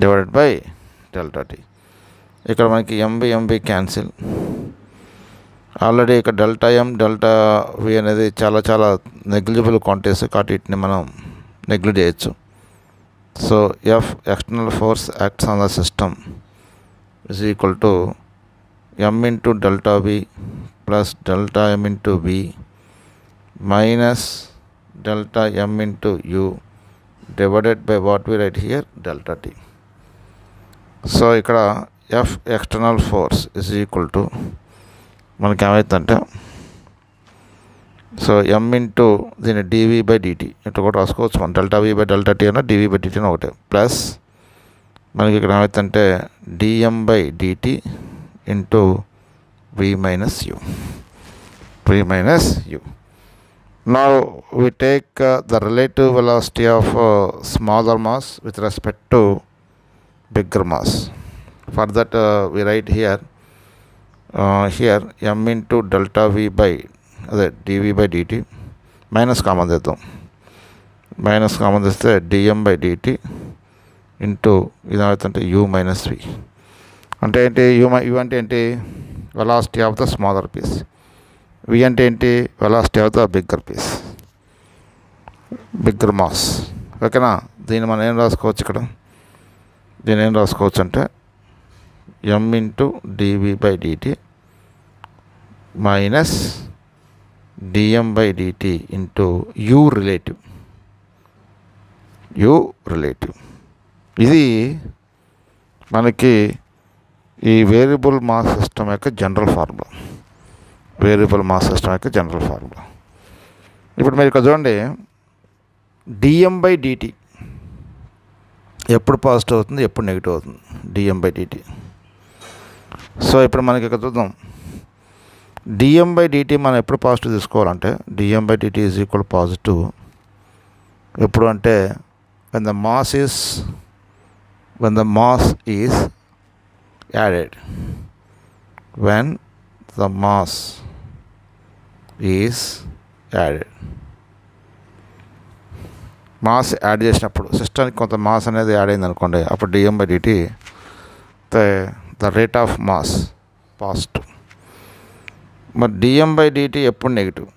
Divided by delta t. ఇక్కడ మనకి m b m b cancel. Already ఇక్కడ డెల్టా ఎం డెల్టా వి అనేది చాలా చాలా నెగ్లిజిబుల్ క్వాంటిటీస్ కాబట్టి వీటిని మనం నెగ్లెక్ట్ చేయొచ్చు. So F external force acts on the system is equal to m into delta b plus delta m into b minus delta m into u divided by what we write here delta t so ఇక్కడ F external force is equal to మనకి ఏమవుతుందంటే సో ఎం ఇంటూ దీని డీవీ బై డిటీ ఇట్లా కూడా రాసుకోవచ్చు. మనం delta v by delta t అన్న డివి బై డిటీ అని ఒకటే. ప్లస్ మనకి ఇక్కడ ఏమవుతుందంటే dm by dt into v minus u v minus u Now we take uh, the relative velocity of uh, smaller mass with respect to bigger mass. For that uh, we write here uh, here m into delta v by అదే dv by dt minus common చేద్దాం మైనస్ కామన్ చేస్తే డిఎం బై డిటి ఇంటూ ఇది ఏమవుతుందంటే యూ మైనస్ వి అంటే ఏంటి యూ యూ అంటే ఏంటి velocity of the smaller piece v అంటే ఏంటి? Velocity of the bigger piece bigger mass ఓకేనా? దీన్ని మనం ఏం రాసుకోవచ్చు ఇక్కడ? దీని ఏం రాసుకోవచ్చు అంటే m into dv by dt minus dm by dt into u relative u relative ఇది మనకి ఈ వేరియబుల్ మాస్ సిస్టమ్ యొక్క general formula variable mass system యొక్క జనరల్ ఫార్ములా. ఇప్పుడు మీరు ఇక్కడ చూడండి. డిఎం బై డిటి ఎప్పుడు పాజిటివ్ అవుతుంది ఎప్పుడు నెగిటివ్ అవుతుంది? డిఎం బై డిటి సో ఇప్పుడు మనకి ఇక్కడ చూద్దాం. డిఎం బై డిటి మనం ఎప్పుడు పాజిటివ్ తీసుకోవాలంటే dm by dt is equal positive ఎప్పుడు అంటే when the mass is when the mass is added when the mass is added mass add చేసినప్పుడు సిస్టానికి కొంత మాస్ అనేది యాడ్ అయింది అనుకోండి అప్పుడు dm by dt the rate of mass positive మరి డిఎం బై డిటి ఎప్పుడు నెగిటివ్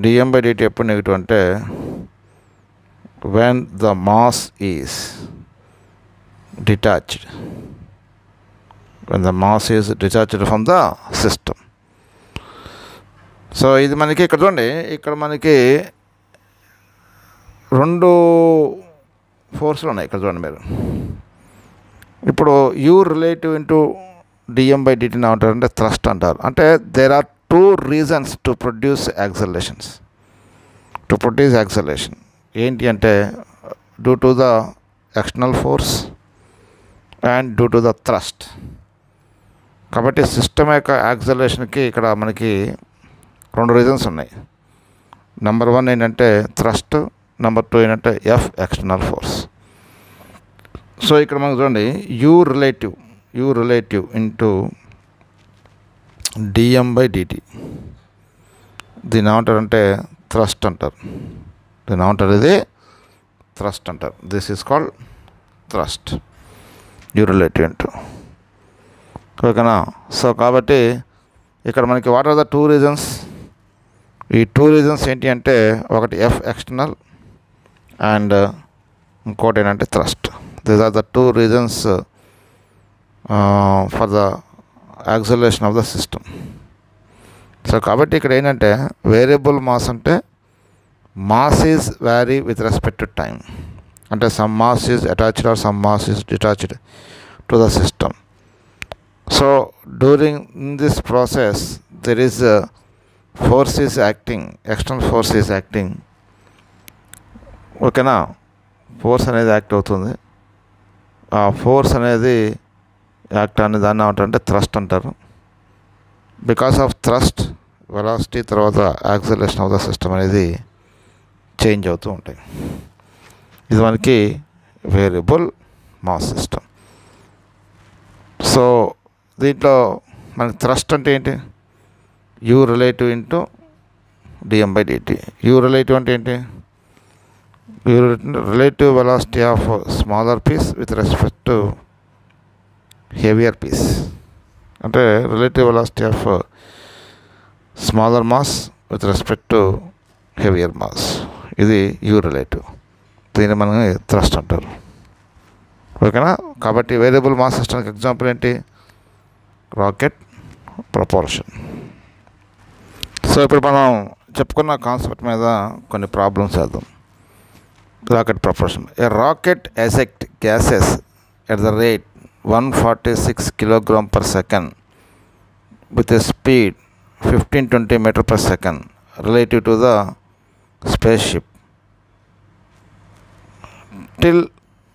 డిఎం బై డిటి ఎప్పుడు నెగిటివ్ అంటే when the mass is detached when the mass is detached from the system so ఇది మనకి ఇక్కడ చూడండి ఇక్కడ మనకి రెండు ఫోర్స్లు ఉన్నాయి ఇక్కడ చూడండి మీరు. ఇప్పుడు u relative into dm by డిటీని అంటారు అంటే థ్రస్ట్ అంటారు. అంటే there are two reasons to produce accelerations to produce acceleration ఏంటి అంటే due to the external force and due to the thrust కాబట్టి సిస్టమ్ యొక్క యాక్సలేషన్కి ఇక్కడ మనకి రెండు రీజన్స్ ఉన్నాయి. నెంబర్ వన్ ఏంటంటే థ్రస్ట్ నెంబర్ టూ ఏంటంటే ఎఫ్ ఎక్స్టర్నల్ ఫోర్స్ సో ఇక్కడ మనకు చూడండి u relative u relative into dm by dt దీని ఏమంటారంటే థ్రస్ట్ అంటారు. దీని ఏమంటారు ఇది? థ్రస్ట్ అంటారు. This is called thrust u relative into ఓకేనా సో కాబట్టి ఇక్కడ మనకి what are the two reasons ఈ టూ రీజన్స్ ఏంటి అంటే ఒకటి ఎఫ్ ఎక్స్టర్నల్ అండ్ ఇంకోటి ఏంటంటే thrust these are the two reasons for the acceleration of the system so కాబట్టి ఇక్కడ ఏంటంటే వేరియబుల్ మాస్ అంటే mass is vary with respect to time అంటే some mass is attached or some mass is detached to the system so during in this process there is force is acting external force is acting. ఓకేనా? ఫోర్స్ అనేది యాక్ట్ అవుతుంది. ఆ ఫోర్స్ అనేది యాక్ట్ అనే దాన్ని ఏమంటారంటే థ్రస్ట్ అంటారు. బికాస్ ఆఫ్ థ్రస్ట్ వెలాసిటీ తర్వాత యాక్సలేషన్ ఆఫ్ ద సిస్టమ్ అనేది చేంజ్ అవుతూ ఉంటాయి. ఇది మనకి వేరియబుల్ మాస్ సిస్టమ్. సో దీంట్లో మనకి థ్రస్ట్ అంటే ఏంటి? U relative into dm by dt. U relative అంటే ఏంటి? U relative velocity of smaller piece with respect to heavier piece. అంటే relative velocity of smaller mass with respect to heavier mass. ఇది యూ రిలేటివ్. దీన్ని మనం థ్రస్ట్ అంటారు. ఓకేనా? కాబట్టి వేరియబుల్ మాస్ సిస్టమ్కి ఎగ్జాంపుల్ ఏంటి? Rocket proportion. సో ఇప్పుడు మనం చెప్పుకున్న కాన్సెప్ట్ మీద కొన్ని ప్రాబ్లమ్స్ చేద్దాం. Rocket proportion a rocket ejects gases at the rate one forty six kilogram per second with a speed fifteen twenty meter per second relative to the space ship till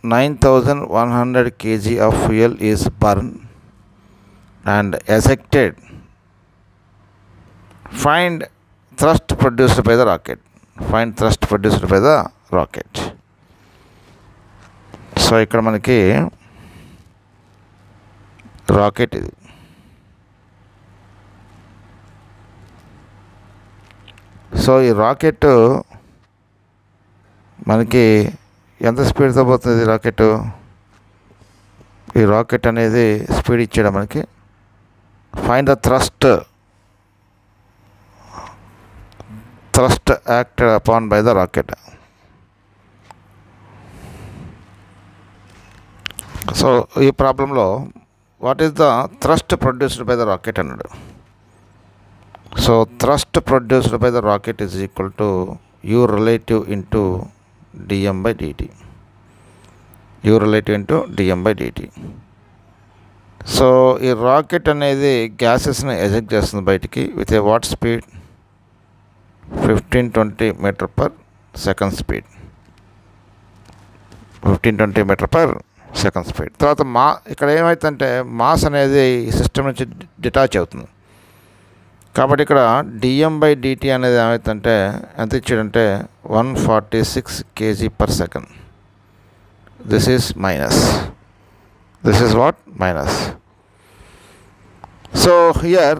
nine thousand one hundred kg of fuel is burn and ejected find thrust producer pi the rocket find thrust producer pi the rocket so ఇక్కడ మనకి రాకెట్ ఇది. సో ఈ రాకెట్ మనకి ఎంత స్పీడ్తో పోతుంది ఇది రాకెట్ ఈ రాకెట్ అనేది స్పీడ్ ఇచ్చేయడం మనకి. Find the thrust thrust acted upon by the rocket so ఈ ప్రాబ్లంలో what is the thrust produced by the rocket అన్నాడు. So thrust produced by the rocket is equal to u relative into dm by dt u relative into dm by dt so ఈ రాకెట్ అనేది గ్యాసెస్ని ఎజెక్ట్ చేస్తుంది బయటికి with a what speed fifteen twenty meter per second speed fifteen twenty meter per second speed తర్వాత మా ఇక్కడ ఏమవుతుందంటే మాస్ అనేది ఈ సిస్టమ్ నుంచి డిటాచ్ అవుతుంది. కాబట్టి ఇక్కడ డిఎం బై డిటి అనేది ఏమవుతుందంటే ఎంత ఇచ్చాడంటే one forty six kg per second this is minus this is what minus so here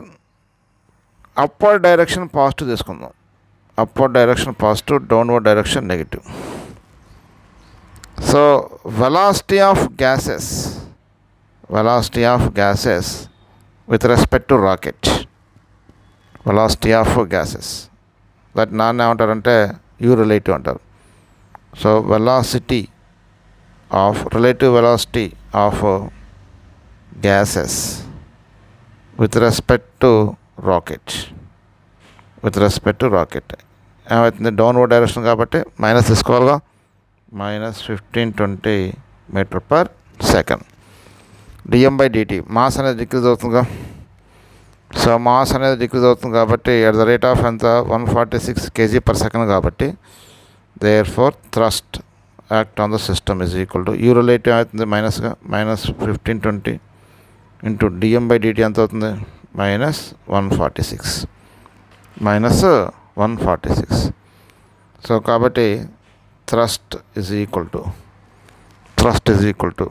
upward direction positive తీసుకుందాం. upward direction positive, downward direction negative. So velocity of gases, velocity of gases with respect to rocket, velocity of gases. That non-ante, you relate to under. So velocity of relative velocity of gases with respect to rocket with respect to rocket ఏమవుతుంది డౌన్వర్డ్ డైరెక్షన్ కాబట్టి minus తీసుకోవాలిగా minus fifteen twenty meter per second dm by dt mass అనేది డిక్రీజ్ అవుతుందిగా సో మాస్ అనేది డిక్రీజ్ అవుతుంది కాబట్టి అట్ ద రేట్ ఆఫ్ ఎంత? One forty six kg per second కాబట్టి therefore thrust act on the system is equal to u relative అవుతుంది మైనస్గా minus fifteen twenty into dm by dt ఎంత అవుతుంది? Minus one forty six minus one forty six. So కాబట్టి thrust is equal to thrust is equal to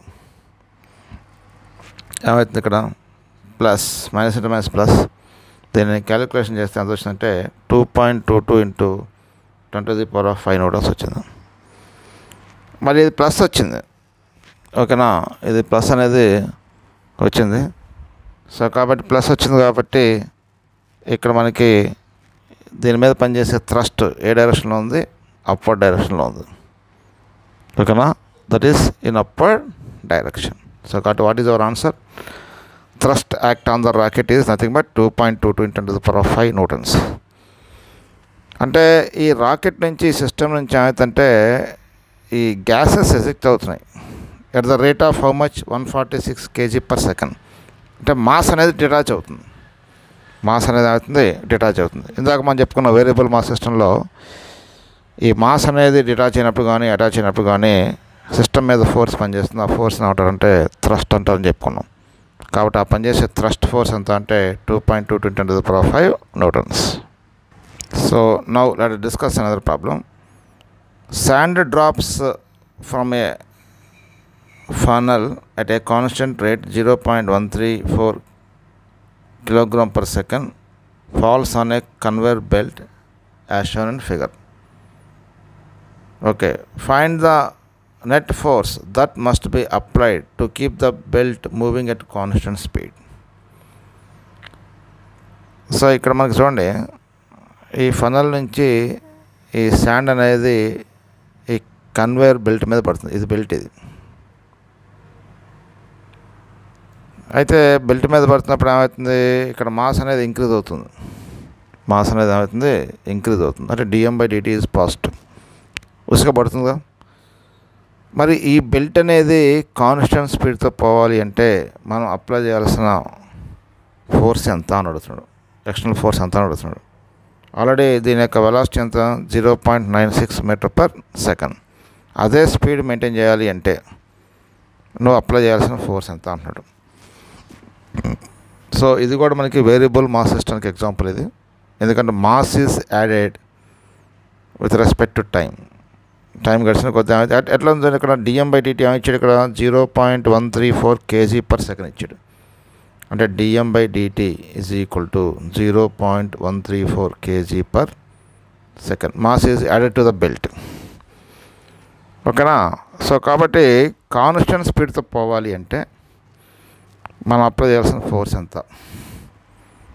ఏమవుతుంది ఇక్కడ? Plus minus into minus plus. దీన్ని క్యాలిక్యులేషన్ చేస్తే ఎంత వచ్చిందంటే two point two two into twenty the power of five newtons వచ్చింది. మరి ఇది ప్లస్ వచ్చింది. ఓకేనా? ఇది ప్లస్ అనేది వచ్చింది. సో కాబట్టి ప్లస్ వచ్చింది కాబట్టి ఇక్కడ మనకి దీని మీద పనిచేసే థ్రస్ట్ ఏ డైరెక్షన్లో ఉంది? అప్వర్డ్ డైరెక్షన్లో ఉంది. ఓకేనా? That is in upward direction so కాబట్టి what is our answer thrust act on the rocket is nothing but two point two two into the power of five newtons అంటే ఈ రాకెట్ నుంచి సిస్టమ్ నుంచి ఏమవుతుందంటే ఈ గ్యాసెస్ ఎజెక్ట్ అవుతున్నాయి. At the rate of how much one forty six kg per second అంటే మాస్ అనేది డిటాచ్ అవుతుంది. మాస్ అనేది అవుతుంది డిటాచ్ అవుతుంది. ఇందాక మనం చెప్పుకున్న వేరియబుల్ మాస్ సిస్టంలో ఈ మాస్ అనేది డిటాచ్ అయినప్పుడు కానీ అటాచ్ అయినప్పుడు కానీ సిస్టమ్ మీద ఫోర్స్ పనిచేస్తుంది. ఆ ఫోర్స్ అంటే థ్రస్ట్ అంటారని చెప్పుకున్నాం. కాబట్టి ఆ పనిచేసే థ్రస్ట్ ఫోర్స్ ఎంత అంటే two point two two ten power five newtons. So now let discuss another problem sand drops from a funnel at a constant rate 0.134 kilogram per second falls on a conveyor belt as shown in figure okay find the net force that must be applied to keep the belt moving at constant speed so ఇక్కడ మనకి చూడండి ఈ ఫనల్ నుంచి ఈ శాండ్ అనేది ఈ కన్వేయర్ బెల్ట్ మీద పడుతుంది ఇది బెల్ట్ ఇది అయితే బెల్ట్ మీద పడుతున్నప్పుడు ఏమవుతుంది? ఇక్కడ మాస్ అనేది ఇంక్రీజ్ అవుతుంది. మాస్ అనేది ఏమవుతుంది? ఇంక్రీజ్ అవుతుంది. అంటే dm by dt is positive ఉసుక పడుతుందా? మరి ఈ బెల్ట్ అనేది కాన్స్టెంట్ స్పీడ్తో పోవాలి అంటే మనం అప్లై చేయాల్సిన ఫోర్స్ ఎంత అని అడుగుతున్నాడు. ఎక్స్టర్నల్ ఫోర్స్ ఎంత అని అడుగుతున్నాడు. ఆల్రెడీ దీని యొక్క వెలాసిటీ ఎంత? Zero point nine six meter per second. అదే స్పీడ్ మెయింటైన్ చేయాలి అంటే నువ్వు అప్లై చేయాల్సిన ఫోర్స్ ఎంత అంటున్నాడు. సో ఇది కూడా మనకి వేరియబుల్ మాస్ సిస్టమ్కి ఎగ్జాంపుల్ ఇది. ఎందుకంటే mass is added with respect to time time గడిచిన కొద్ది ఎట్లా ఉంది ఇక్కడ డిఎం బై డిటి ఇచ్చాడు ఇక్కడ? Zero point one three four kg per second ఇచ్చాడు. అంటే dm by dt is equal to zero point one three four kg per second mass is added to the belt ఓకేనా సో కాబట్టి కాన్స్టెంట్ స్పీడ్తో పోవాలి అంటే మనం అప్లై చేయాల్సిన ఫోర్స్ ఎంత?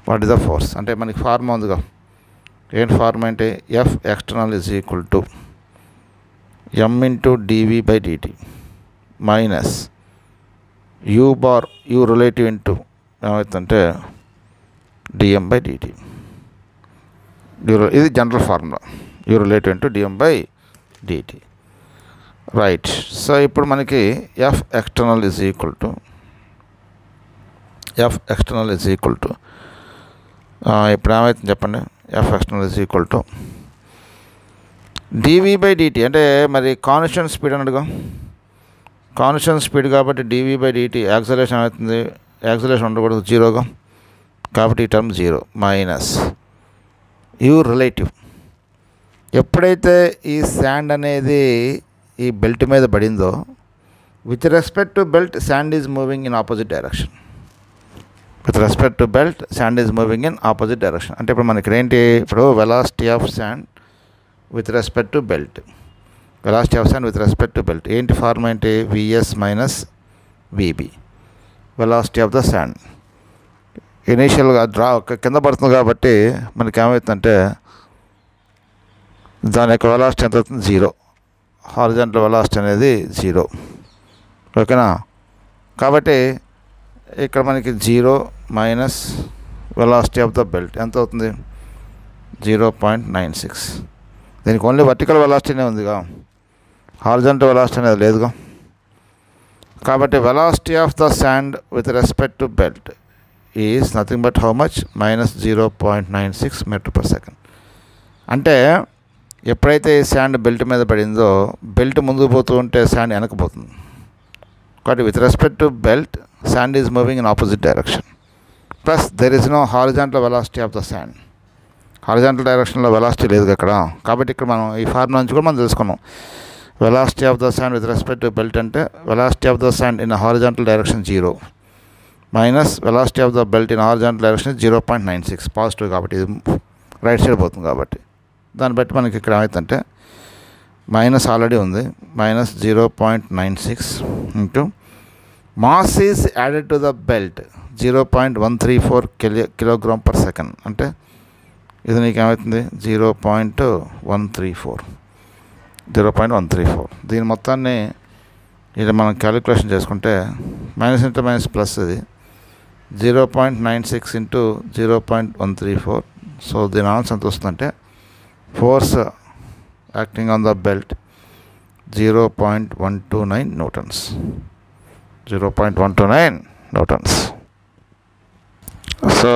వాట్ ఇస్ ద ఫోర్స్ అంటే మనకి ఫార్మ్ ఉందిగా ఏంటి ఫార్మ్ అంటే F external is equal to m into dv by dt minus u bar u relative into ఏమవుతుందంటే డిఎం బై డిటి ఇది general formula u relative into dm by dt right so ఇప్పుడు మనకి F external is equal to F external is equal to ఇప్పుడు ఏమవుతుంది చెప్పండి? F external is equal to dv by dt అంటే మరి కాన్స్టెంట్ స్పీడ్ అన్నట్టుగా కాన్స్టెంట్ స్పీడ్ కాబట్టి డివి బై డిటి యాక్సలేషన్ అవుతుంది యాక్సలేషన్ ఉండకూడదు జీరోగా. కాబట్టి ఈ term zero minus u relative ఎప్పుడైతే ఈ శాండ్ అనేది ఈ బెల్ట్ మీద పడిందో with respect to belt sand is moving in opposite direction with respect to belt sand is moving in opposite direction అంటే ఇప్పుడు మనకి ఏంటి? ఇప్పుడు velocity of sand with respect to belt velocity of sand with respect to belt ఏంటి ఫార్మ్ ఏంటి? Vs minus vb velocity of the sand ఇనీషియల్గా డ్రా కింద పడుతుంది కాబట్టి మనకి ఏమవుతుందంటే దాని యొక్క వెలాసిటీ ఎంత అవుతుంది? జీరో హారిజంటల్ వెలాసిటీ అనేది జీరో ఓకేనా కాబట్టి ఇక్కడ మనకి zero minus velocity of the belt. ఎంత అవుతుంది? Zero point nine six. దీనికి ఓన్లీ వర్టికల్ వెలాసిటీనే ఉందిగా. హారిజంటల్ వెలాసిటీ అనేది లేదుగా. కాబట్టి velocity of the sand with respect to belt is nothing but how much minus zero point nine six metre per second అంటే ఎప్పుడైతే ఈ శాండ్ బెల్ట్ మీద పడిందో బెల్ట్ ముందుకు పోతూ ఉంటే శాండ్ వెనకపోతుంది కాబట్టి with respect to belt sand is moving in opposite direction plus there is no horizontal velocity of the sand horizontal డైరెక్షన్లో వెలాసిటీ లేదు ఇక్కడ. కాబట్టి ఇక్కడ మనం ఈ ఫార్ములా నుంచి కూడా మనం తెలుసుకున్నాం. Velocity of the sand with respect to belt అంటే velocity of the sand in horizontal direction zero minus velocity of the belt in horizontal direction zero point nine six positive కాబట్టి ఇది రైట్ సైడ్ పోతుంది కాబట్టి. దాన్ని బట్టి మనకి ఇక్కడ ఏమవుతుందంటే మైనస్ ఆల్రెడీ ఉంది. Minus zero point nine six into mass is added to the belt zero point one three four kilo kilogram per second అంటే ఇది నీకు ఏమవుతుంది zero point one three four zero point one three four దీని మొత్తాన్ని ఇది మనం క్యాలిక్యులేషన్ చేసుకుంటే మైనస్ ఇంటూ మైనస్ ప్లస్ ఇది zero point nine six into zero point one three four so దీని ఆన్సర్ ఎంత వస్తుందంటే force acting on the belt zero point one two nine newtons zero point one two nine newtons so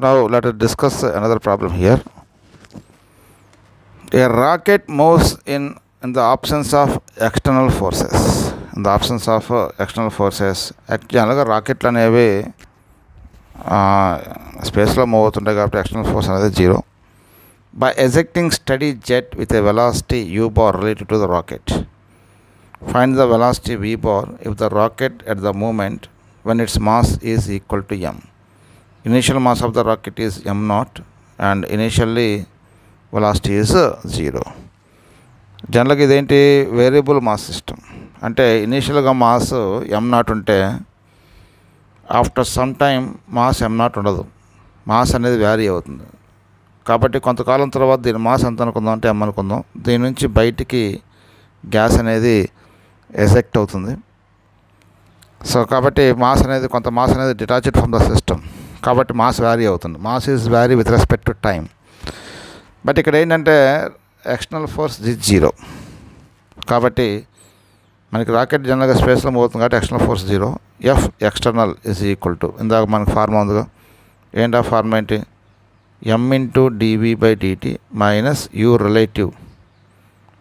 now let us discuss another problem here a rocket moves in in the absence of external forces in the absence of uh, external forces జనరల్గా రాకెట్లు అనేవి స్పేస్లో మూవ్ అవుతుంటాయి కాబట్టి ఎక్స్టర్నల్ ఫోర్స్ అనేది zero by ejecting steady jet with a velocity u bar related to the rocket Find the velocity v bar if the rocket at the moment when its mass is equal to m. Initial mass of the rocket is m naught and initially velocity is zero జనరల్గా ఇదేంటి వేరియబుల్ మాస్ సిస్టమ్ అంటే ఇనీషియల్గా మాస్ ఎం నాట్ ఉంటే after some time mass m naught ఉండదు. మాస్ అనేది వ్యారీ అవుతుంది. కాబట్టి కొంతకాలం తర్వాత దీని మాస్ ఎంత అనుకుందాం అంటే ఎం అనుకుందాం. దీని నుంచి బయటికి గ్యాస్ అనేది ఎజెక్ట్ అవుతుంది. సో కాబట్టి మాస్ అనేది కొంత మాస్ అనేది డిటాచ్డ్ ఫ్రమ్ ద సిస్టమ్. కాబట్టి మాస్ వ్యారీ అవుతుంది. Mass is vary with respect to time but ఇక్కడ ఏంటంటే ఎక్స్టర్నల్ ఫోర్స్ ఇస్ జీరో కాబట్టి మనకి రాకెట్ జనరల్గా స్పేస్లో పోతుంది కాబట్టి external force zero F external is equal to ఇందాక మనకి ఫార్మా ఉందిగా. ఏంటి ఆ ఫార్మా ఏంటి? M into dv by dt minus u relative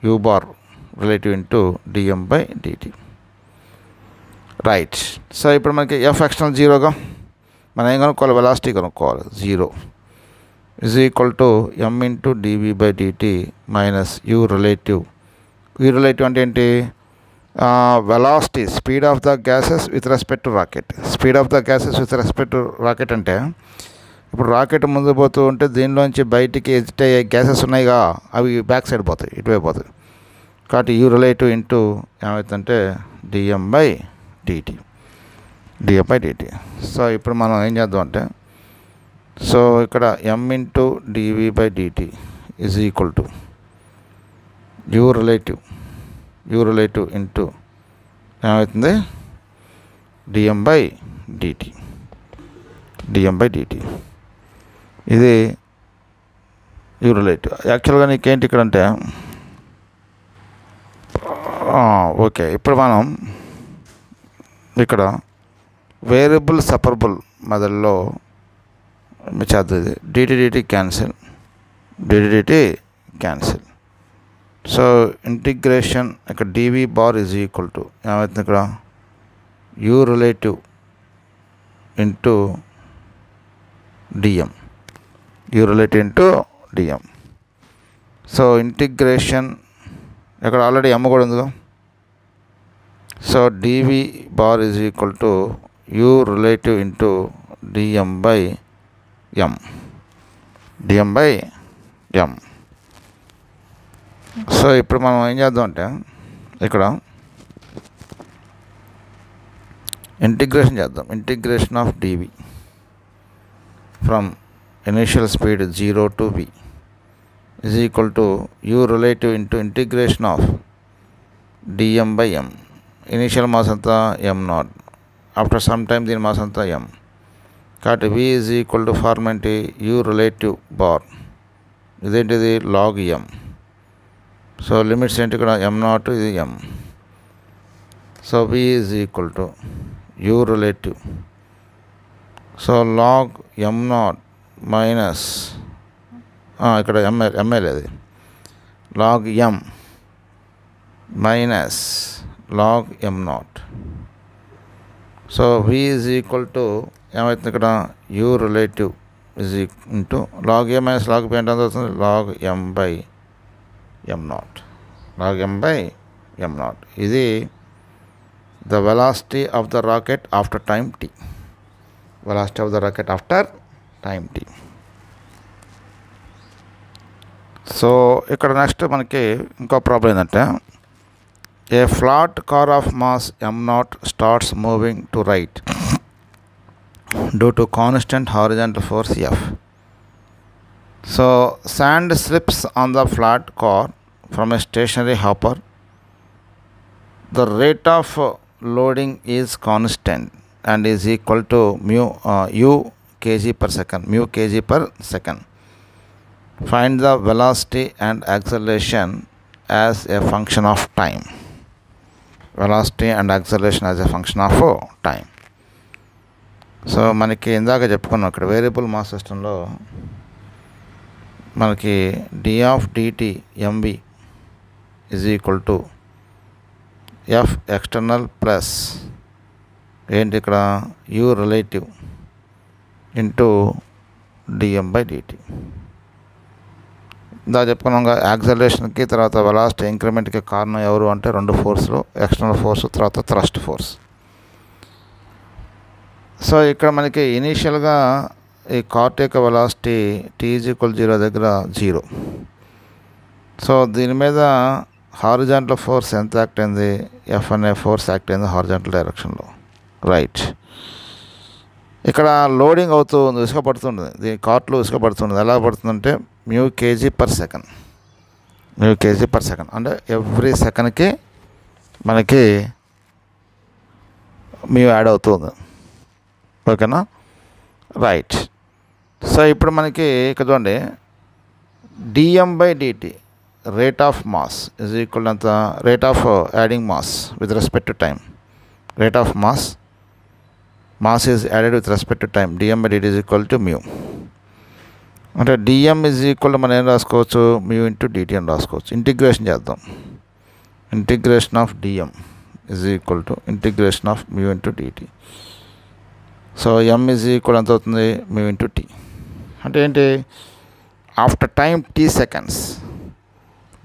u bar relative into dm by dt right so ఇప్పుడు మనకి ఎఫ్ ఎక్స్టర్నల్ జీరోగా మనం ఏం కనుక్కోవాలి? వెలాసిటీ కనుక్కోవాలి. Zero is equal to m into dv by dt minus u relative u relative అంటే ఏంటి? Velocity speed of the gases with respect to rocket speed of the gases with respect to rocket అంటే ఇప్పుడు రాకెట్ ముందు పోతూ ఉంటే దీనిలోంచి బయటికి ఎజిట్ అయ్యే గ్యాసెస్ ఉన్నాయిగా అవి బ్యాక్ సైడ్ పోతాయి ఇటువైపు పోతాయి. కాబట్టి యూ రిలేటివ్ ఇంటూ ఏమవుతుందంటే dm by dt dm by dt so ఇప్పుడు మనం ఏం చేద్దాం అంటే సో ఇక్కడ m into dv by dt is equal to u relative u relative into ఏమవుతుంది dm by dt dm by dt ఇది యూ రిలేటివ్ యాక్చువల్గా నీకేంటి ఇక్కడ అంటే ఓకే. ఇప్పుడు మనం ఇక్కడ వేరియబుల్ సపరబుల్ మెథడ్లో మీ ఇది. Dt dt cancel dt dt cancel so integration ఇక్కడ dv bar is equal to ఏమవుతుంది ఇక్కడ? U relative into dm u relative into dm so integration ఇక్కడ ఆల్రెడీ ఎమ్ కూడా ఉందిగా so dv bar is equal to u relative into dm by m dm by m so ఇప్పుడు మనం ఏం చేద్దాం అంటే ఇక్కడ ఇంటిగ్రేషన్ చేద్దాం. Integration of dv from initial speed zero to v is equal to u relative into integration of dm by m initial mass అంతా m naught after some time దీని మాస్ అంతా ఎం కాబట్టి v is equal to form ఏంటి యూ రిలేటివ్ బార్ ఇదేంటిది లాగ్ ఎం సో లిమిట్స్ ఏంటి ఇక్కడ ఎం నాట్ ఇది m so v is equal to u relative so log m naught minus ఇక్కడ ఎంఎల్ ఎంఎల్ అది log m minus log m naught so v is equal to ఏమవుతుంది ఇక్కడ? U relative is into log a minus log b అంటే ఎంత అవుతుంది log m by m naught log m by m naught ఇది the velocity of the rocket after time t velocity of the rocket after time t so ఇక్కడ నెక్స్ట్ మనకి ఇంకో ప్రాబ్లం ఏంటంటే a flat car of mass m naught starts moving to right due to constant horizontal force F so sand slips on the flat car from a stationary hopper the rate of loading is constant and is equal to mu u kg per second mu kg per second find the velocity and acceleration as a function of time velocity and acceleration as a function of time so మనకి ఇందాక చెప్పుకున్నాం ఇక్కడ వేరియబుల్ మాస్ సిస్టంలో మనకి d of dt mv is equal to F external plus ఏంటి ఇక్కడ u relative into dm by dt ఇందా చెప్పుకున్నాం యాక్సలరేషన్కి తర్వాత వెలాసిటీ ఇంక్రిమెంట్కి కారణం ఎవరు అంటే రెండు ఫోర్స్లు ఎక్స్టర్నల్ ఫోర్స్ తర్వాత థ్రస్ట్ ఫోర్స్ సో ఇక్కడ మనకి ఇనీషియల్గా ఈ కార్ట్ యొక్క velocity T is equal zero దగ్గర జీరో సో దీని మీద హారిజాంటల్ ఫోర్స్ ఎంత యాక్ట్ అయింది? ఎఫ్ అనే ఫోర్స్ యాక్ట్ అయింది హారిజాంటల్ డైరెక్షన్లో రైట్ ఇక్కడ లోడింగ్ అవుతూ ఉంది ఇసుక పడుతుంది దీని కార్ట్లో ఇసుక పడుతుంది ఎలా పడుతుందంటే mu kg per second mu kg per second అంటే ఎవ్రీ సెకండ్కి మనకి మ్యూ యాడ్ అవుతుంది. ఓకేనా? రైట్ సో ఇప్పుడు మనకి ఇక్కడ చూడండి. Dm by dt rate of mass is equal అంత rate of adding mass with respect to time rate of mass mass is added with respect to time dm by dt is equal to mu అంటే డిఎం ఇజ్ ఈక్వల్ మనం ఏం రాసుకోవచ్చు? మ్యూ ఇంటూ డిటి అని రాసుకోవచ్చు. ఇంటిగ్రేషన్ చేద్దాం. Integration of dm is equal to integration of mu into dt so m is equal ఎంత అవుతుంది మ్యూ ఇంటూ టీ అంటే ఏంటి? After time t seconds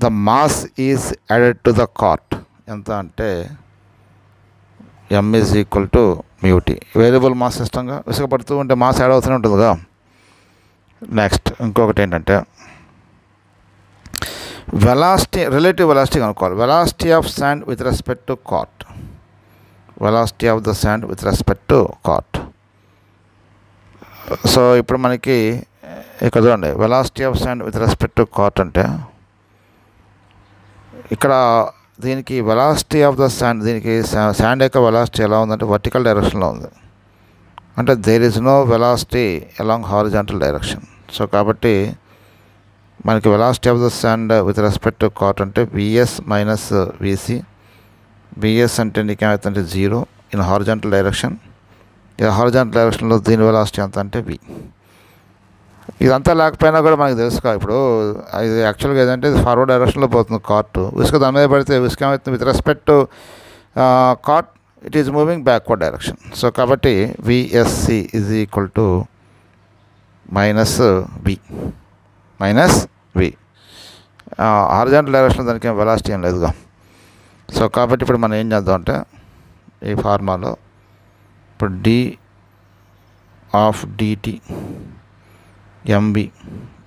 the mass is added to the cart ఎంత అంటే? M is equal to mu t variable mass సిస్టంగా విసుగపడుతూ ఉంటే మాస్ యాడ్ అవుతూనే ఉంటుందిగా నెక్స్ట్ ఇంకొకటి ఏంటంటే వెలాసిటీ రిలేటివ్ వెలాసిటీ కనుక్కోవాలి. Velocity of sand with respect to cart velocity of the sand with respect to cart so ఇప్పుడు మనకి ఇక్కడ చూడండి. Velocity of sand with respect to cart అంటే ఇక్కడ దీనికి వెలాసిటీ ఆఫ్ ద శాండ్ దీనికి శాండ్ యొక్క వెలాసిటీ ఎలా ఉందంటే వర్టికల్ డైరెక్షన్లో ఉంది. అంటే there is no velocity along horizontal direction so కాబట్టి మనకి velocity of the sand with respect to cart అంటే విఎస్ మైనస్ విసి విఎస్ అంటే నీకు ఏమవుతుందంటే జీరో ఇన్ హారిజాంటల్ డైరెక్షన్ ఇక హారిజాంటల్ డైరెక్షన్లో దీని వెలాసిటీ ఎంత అంటే వి ఇదంతా లేకపోయినా కూడా మనకు తెలుసుకో ఇప్పుడు ఇది యాక్చువల్గా ఏదంటే ఇది ఫార్వర్డ్ డైరెక్షన్లో పోతుంది కార్ట్ ఇసుక దాని మీద పడితే ఇసుక ఏమవుతుంది with respect to cart it is moving backward direction so కాబట్టి vsc is equal to minus v minus v horizontal direction దానికి ఏం వెలాసిటీ ఏం లేదుగా. సో కాబట్టి ఇప్పుడు మనం ఏం చేద్దాం అంటే ఈ ఫార్మాలో ఇప్పుడు d of dt mv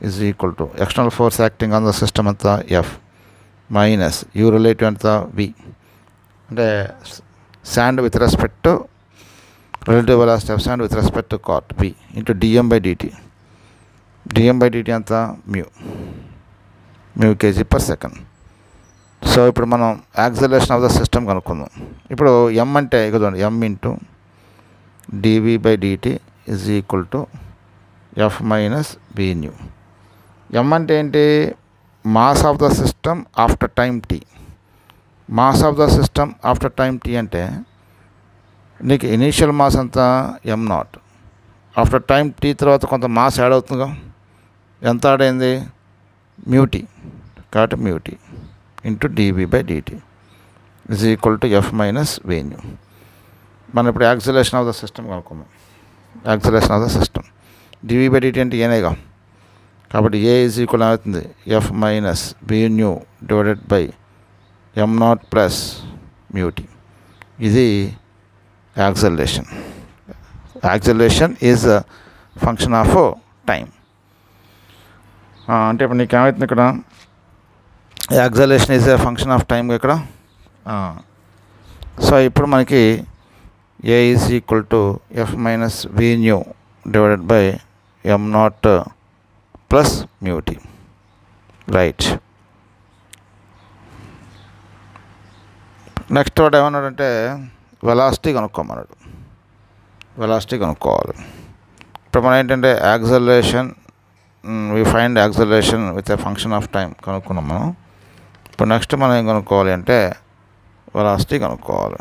is equal to external force acting on the system అంతా ఎఫ్ మైనస్ యూ రిలేటివ్ అంతా వి అంటే sand with respect to relative velocity of sand with respect to cart b into dm by dt dm by dt అంత mu mu kg per second so ఇప్పుడు మనం యాక్సలేషన్ ఆఫ్ ద సిస్టమ్ కనుక్కుందాం. ఇప్పుడు ఎం అంటే చూడండి m into d v by d t is equal to f minus v mu m అంటే ఏంటి? Mass of the system after time t mass of the system after time t అంటే నీకు ఇనీషియల్ మాస్ అంతా m naught after time t తర్వాత కొంత మాస్ యాడ్ అవుతుందిగా. ఎంత ఆడైంది మ్యూటీ. కాబట్టి mu t. Into d v by d t. Is equal to f minus v mu. మనం ఇప్పుడు యాక్సిలేషన్ ఆఫ్ ద సిస్టమ్ కనుక్కుందాం. Acceleration of the system. D v by d t అంటే ఏనేగా? కాబట్టి ఏ ఈజ్ ఈక్వల్ అవుతుంది? F minus v mu divided by m naught plus mu t. ఇది acceleration acceleration is function of time అంటే ఇప్పుడు నీకు ఏమవుతుంది ఇక్కడ? Acceleration is a function of time ఇక్కడ. సో ఇప్పుడు మనకి a is equal to f minus v mu divided by m naught plus mu t right next వాడు ఏమన్నాడంటే వెలాసిటీ కనుక్కోమన్నాడు. వెలాసిటీ కనుక్కోవాలి. ఇప్పుడు మనం ఏంటంటే acceleration we find acceleration with a function of time కనుక్కున్నాం మనం. ఇప్పుడు నెక్స్ట్ మనం ఏం కనుక్కోవాలి అంటే వెలాసిటీ కనుక్కోవాలి.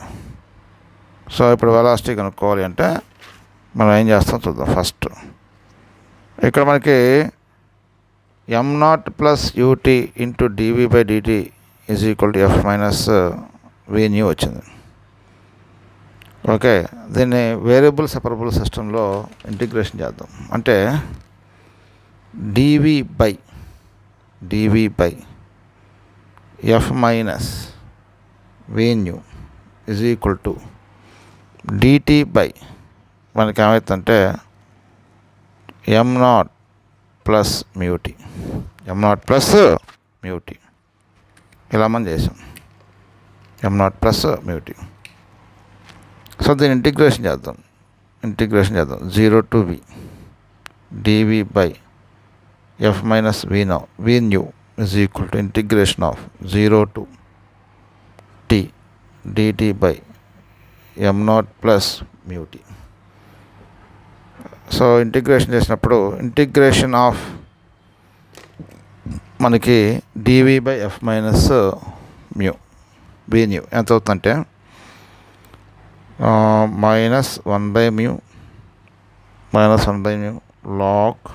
సో ఇప్పుడు వెలాసిటీ కనుక్కోవాలి అంటే మనం ఏం చేస్తాం చూద్దాం ఫస్ట్ ఇక్కడ మనకి m naught plus mu t into d v by d t is equal to f minus v mu వచ్చింది. ఓకే దీన్ని వేరియబుల్ సెపరబుల్ సిస్టంలో ఇంటిగ్రేషన్ చేద్దాం. అంటే d v by d v by f minus v mu is equal to d t by మనకి ఏమవుతుందంటే m naught plus mu t m naught plus mu t ఇలా మనం చేసాం. M naught plus mu t so దీన్ని ఇంటిగ్రేషన్ చేద్దాం. ఇంటిగ్రేషన్ చేద్దాం. Zero to v d v by f minus v now v mu is equal to integration of zero to t d t by m naught plus mu t so integration చేసినప్పుడు ఇంటిగ్రేషన్ ఆఫ్ మనకి d v by f minus mu v mu ఎంత అవుతుందంటే minus one by mu minus one by mu log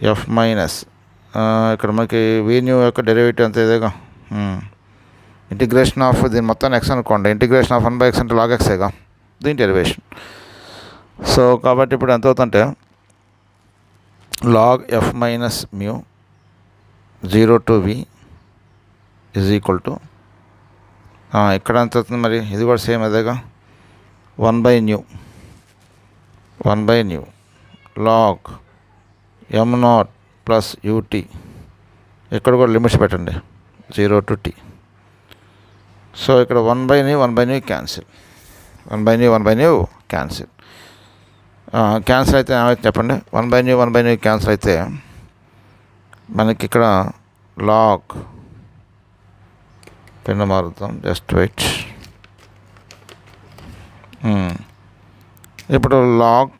f minus ఇక్కడ మనకి వీన్యూ యొక్క డెరివేటివ్ అంతే ఇదేగా? Hmm. ఇంటిగ్రేషన్ ఆఫ్ దీని మొత్తం ఎక్స్ అనుకోండి. Integration of one by x అంటే లాగ్ ఎక్సేగా దీని డెరివేషన్ సో కాబట్టి ఇప్పుడు ఎంత అవుతుందంటే log f minus mu zero to v is equal to ఇక్కడ ఎంత అవుతుంది మరి? ఇది కూడా సేమ్ అదేగా? One by mu one by mu log m naught plus mu t ఇక్కడ కూడా లిమిట్స్ పెట్టండి. జీరో టు టీ సో ఇక్కడ one by mu one by mu cancel one by mu one by mu cancel cancel అయితే ఏమైతే చెప్పండి? One by mu one by mu cancel అయితే మనకి ఇక్కడ లాగ్ పెన్ను మారుతాం. జస్ట్ వెయిట్ ఇప్పుడు లాగ్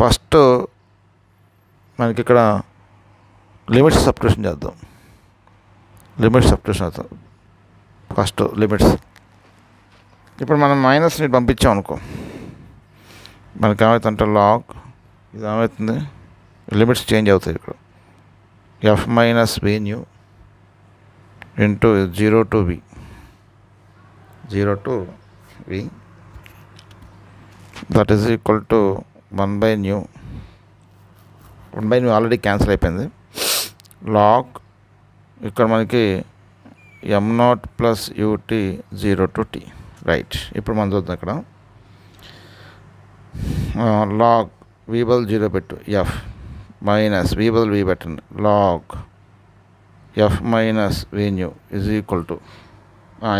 ఫస్ట్ మనకి ఇక్కడ లిమిట్స్ సబ్స్క్రిప్షన్ చేద్దాం. లిమిట్స్ సబ్స్క్రిప్షన్ అవుతాం. First limits. ఇప్పుడు మనం మైనస్ని పంపించాం అనుకో. మనకి ఏమవుతుందంటే లాగ్ ఇది ఏమవుతుంది లిమిట్స్ చేంజ్ అవుతాయి ఇక్కడ. F minus v mu into zero to v zero to v that is equal to one by mu one by mu already cancel అయిపోయింది. లాక్ ఇక్కడ మనకి m naught plus mu t zero to t right ఇప్పుడు మనం చూద్దాం ఇక్కడ. లాగ్ వి బదులు జీరో పెట్టు ఎఫ్ మైనస్ వి బదులు వి పెట్టండి. Log f minus v mu is equal to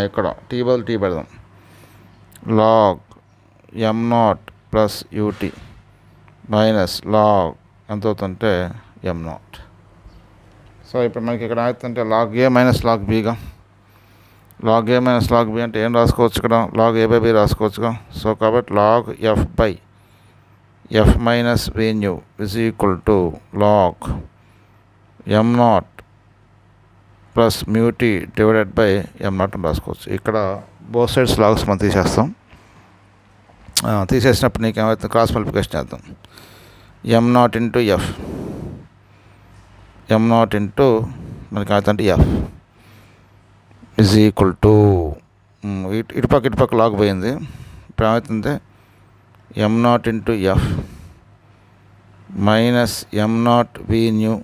ఇక్కడ టీ బదులు టీ పెడదాం. Log m naught plus mu t minus log ఎంత అవుతుంటే ఎం నాట్ సో ఇప్పుడు మనకి ఇక్కడ అవుతుంటే log A minus log బీగా log a minus log b అంటే ఏం రాసుకోవచ్చు ఇక్కడ? లాగ్ ఏ బై బి రాసుకోవచ్చుగా. సో కాబట్టి log f by f minus v mu is equal to log m naught plus mu t divided by m naught అని రాసుకోవచ్చు. ఇక్కడ బోత్ సైడ్స్ లాగ్స్ మనం తీసేస్తాం. తీసేసినప్పుడు నీకు ఏమవుతుంది క్రాస్ మల్టిప్లికేషన్ చేద్దాం. M naught into f m naught into మనకి అంటే ఎఫ్ ఇజ్ ఈక్వల్ టు ఇటు ఇటుపక్క ఇటుపక్క లాగ్ పోయింది. ఇప్పుడు ఏమవుతుంది m naught into f minus m naught v mu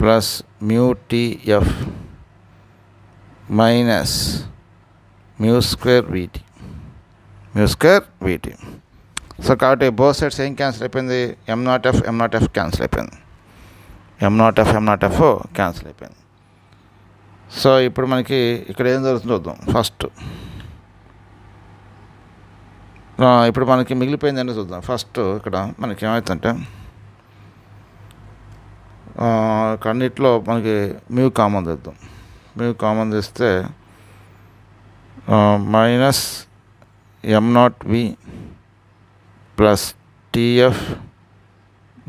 plus mu t f minus mu square v t mu square v t so కాబట్టి బోత్ సైడ్స్ ఏం క్యాన్సిల్ అయిపోయింది? M naught f m naught f cancel అయిపోయింది. M naught f m naught f cancel అయిపోయింది. సో ఇప్పుడు మనకి ఇక్కడ ఏం జరుగుతుందో చూద్దాం. ఫస్ట్ ఇప్పుడు మనకి మిగిలిపోయింది చూద్దాం. ఫస్ట్ ఇక్కడ మనకి ఏమవుతుందంటే ఆ, కన్నిట్లో మనకి మ్యూ కామన్ తెద్దాం. మ్యూ కామన్ తెస్తే minus m naught v plus t f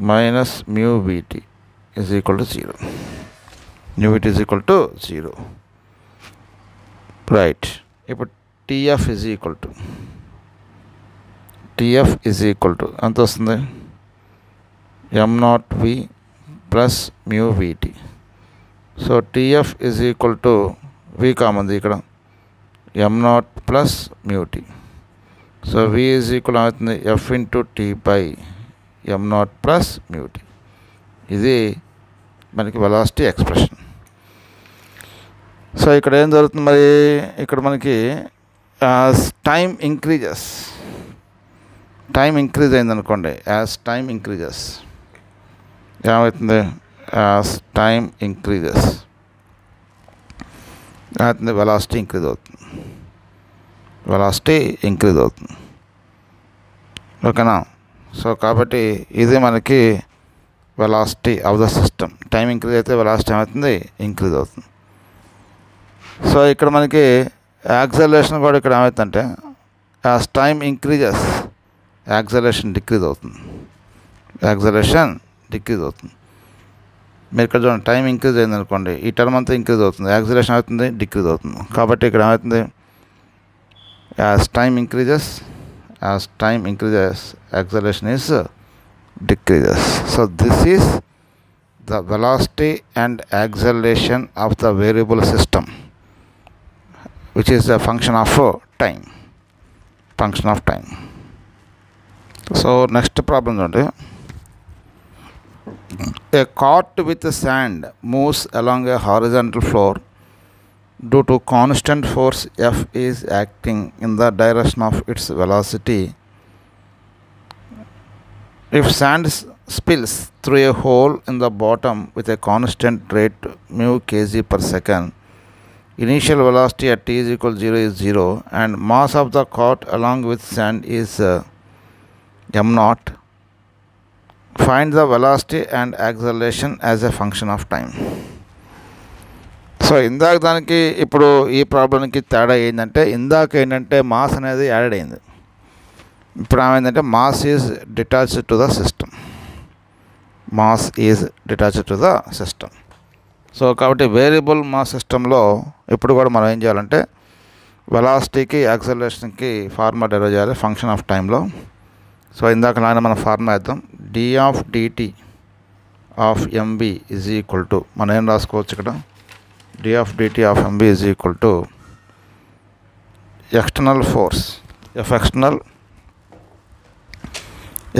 minus mu v t is equal to zero mu v t is equal to zero right ఇప్పుడు t f is equal to t f is equal to ఎంత వస్తుంది? M naught v plus mu v t so t f is equal to v కామంది ఇక్కడ. M naught plus mu t so v is equal అవుతుంది f into t by m naught plus mu t ఇది మనకి వెలాసిటీ ఎక్స్ప్రెషన్ సో ఇక్కడ ఏం జరుగుతుంది మరి? ఇక్కడ మనకి as time increases time increase అయింది అనుకోండి యాజ్ టైం ఇంక్రీజెస్ ఏమవుతుంది? యాజ్ టైం ఇంక్రీజెస్ అవుతుంది వెలాసిటీ ఇంక్రీజ్ అవుతుంది. వెలాసిటీ ఇంక్రీజ్ అవుతుంది. ఓకేనా? సో కాబట్టి ఇది మనకి velocity of the system. Time increase అయితే వెలాసిటీ ఏమవుతుంది ఇంక్రీజ్ అవుతుంది. సో ఇక్కడ మనకి యాక్సలేషన్ కూడా ఇక్కడ ఏమవుతుందంటే as time increases acceleration decrease అవుతుంది. యాక్సలేషన్ డిక్రీజ్ అవుతుంది. మీరు ఇక్కడ చూడండి టైం ఇంక్రీజ్ అయింది అనుకోండి ఈ టర్మ్ అంతా ఇంక్రీజ్ అవుతుంది యాక్సలేషన్ అవుతుంది డిక్రీజ్ అవుతుంది. కాబట్టి ఇక్కడ ఏమవుతుంది as time increases as time increases acceleration is uh, decreases. So this is the velocity and acceleration of the variable system which is a function of uh, time function of time. So next problem note uh, a cart with sand moves along a horizontal floor due to constant force F is acting in the direction of its velocity if sand spills through a hole in the bottom with a constant rate mu kg per second, initial velocity at t is equal to 0 is 0 and mass of the cart along with sand is uh, m naught. Find the velocity and acceleration as a function of time. So ఇందాక దానికి ఇప్పుడు ఈ ప్రాబ్లంకి తేడా ఏంటంటే ఇందాక ఏంటంటే మాస్ అనేది యాడ్ అయింది. ఇప్పుడు ఏమైందంటే mass is detach to the system mass is detach to the system so కాబట్టి వేరియబుల్ మాస్ సిస్టంలో ఇప్పుడు కూడా మనం ఏం చేయాలంటే వెలాసిటీకి యాక్సలరేషన్కి ఫార్మా డెరైవ్ చేయాలి ఫంక్షన్ ఆఫ్ టైంలో సో ఇందాక లాగా మనం ఫార్మా వేద్దాం. D of d t of m v is equal to మనం ఏం రాసుకోవచ్చు ఇక్కడ? d of dt of mb is equal to external force F external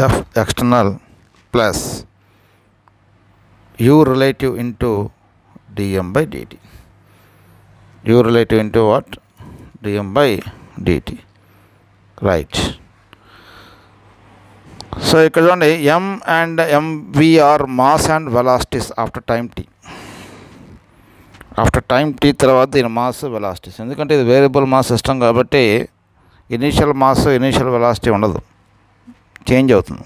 F external plus u relative into dm by dt u relative into what dm by dt right so ఇక్కడ చూడండి m and mvr mass and velocities after time t After time t తర్వాత దీని మాస్ వెలాసిటీస్ ఎందుకంటే ఇది వేరియబుల్ మాస్ సిస్టమ్ కాబట్టి ఇనీషియల్ మాస్ ఇనీషియల్ వెలాసిటీ ఉండదు. చేంజ్ అవుతుంది.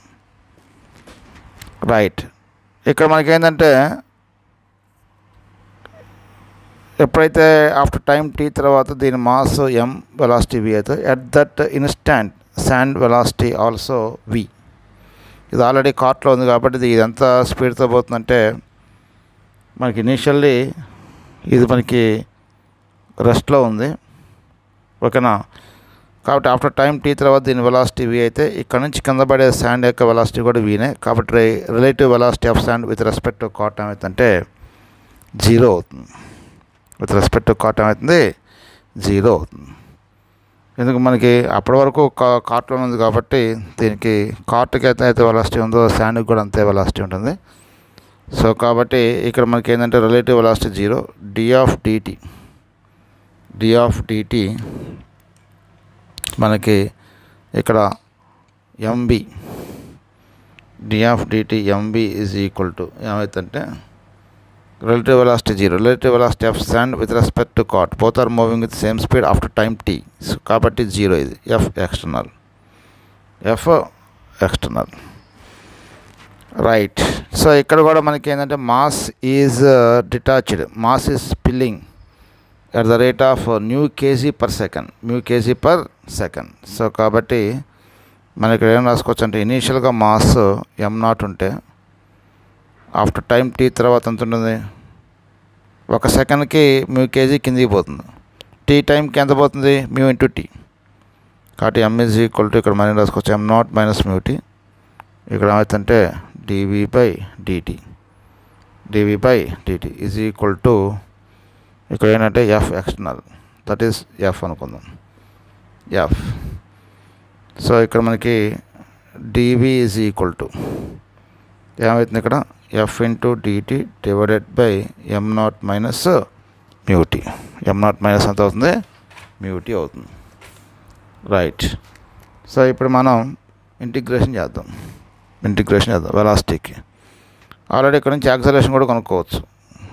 రైట్ ఇక్కడ మనకి ఏంటంటే ఎప్పుడైతే ఆఫ్టర్ టైం టీ తర్వాత దీని మాస్ ఎం వెలాసిటీ వి అయితే at that instant sand velocity also v ఇది ఆల్రెడీ కార్ట్లో ఉంది కాబట్టి ఇది ఎంత స్పీడ్తో పోతుందంటే మనకి ఇనీషియల్లీ ఇది మనకి రెస్ట్లో ఉంది. ఓకేనా? కాబట్టి ఆఫ్టర్ టైం టీ తర్వాత దీని వెలాసిటీ వి అయితే ఇక్కడ నుంచి కింద పడే శాండ్ యొక్క వెలాసిటీ కూడా వీనే కాబట్టి relative velocity of sand with respect to cart ఏమవుతుందంటే జీరో అవుతుంది. విత్ రెస్పెక్ట్ టు కాట్ ఏమవుతుంది జీరో అవుతుంది. ఎందుకు మనకి అప్పటి వరకు కా కార్ట్లో ఉంది కాబట్టి దీనికి కార్ట్కి అయితే అయితే వెలాసిటీ ఉందో శాండ్కి కూడా అంతే వెలాసిటీ ఉంటుంది. సో కాబట్టి ఇక్కడ మనకి ఏంటంటే relative last zero d of d t d of d t మనకి ఇక్కడ m v d of d t m v is equal to ఏమైతుంటే relative velocity zero relative velocity of sand with respect to cart both are moving with same speed after time t కాబట్టి జీరో ఇది f external f external right so ఇక్కడ కూడా మనకి ఏంటంటే mass is detached mass is spilling at the rate of mu KG per second mu KG per second so కాబట్టి మనం ఇక్కడ ఏం రాసుకోవచ్చు అంటే ఇనీషియల్గా మాస్ ఎం నాట్ ఉంటే ఆఫ్టర్ టైం టీ తర్వాత ఎంత ఉంటుంది? ఒక సెకండ్కి మ్యూ కేజీ కిందికి పోతుంది. టీ టైంకి ఎంత పోతుంది? మ్యూ ఇంటూ టీ కాబట్టి ఎమ్ ఈజ్ ఈక్వల్ టు ఇక్కడ మనం రాసుకోవచ్చు? M naught minus mu t ఇక్కడ ఏమవుతుంటే d v by d t d v by d t is equal to ఇక్కడ ఏంటంటే f external that is f అనుకుందాం. ఎఫ్ సో ఇక్కడ మనకి d v is equal to ఏమవుతుంది ఇక్కడ? F into d t divided by m naught minus mu t m naught minus ఎంత అవుతుంది? మ్యూటీ అవుతుంది. రైట్ సో ఇప్పుడు మనం ఇంటిగ్రేషన్ చేద్దాం. ఇంటిగ్రేషన్ చేద్దాం వెలాసిటీకి ఆల్రెడీ ఇక్కడ నుంచి యాక్సలేషన్ కూడా కనుక్కోవచ్చు.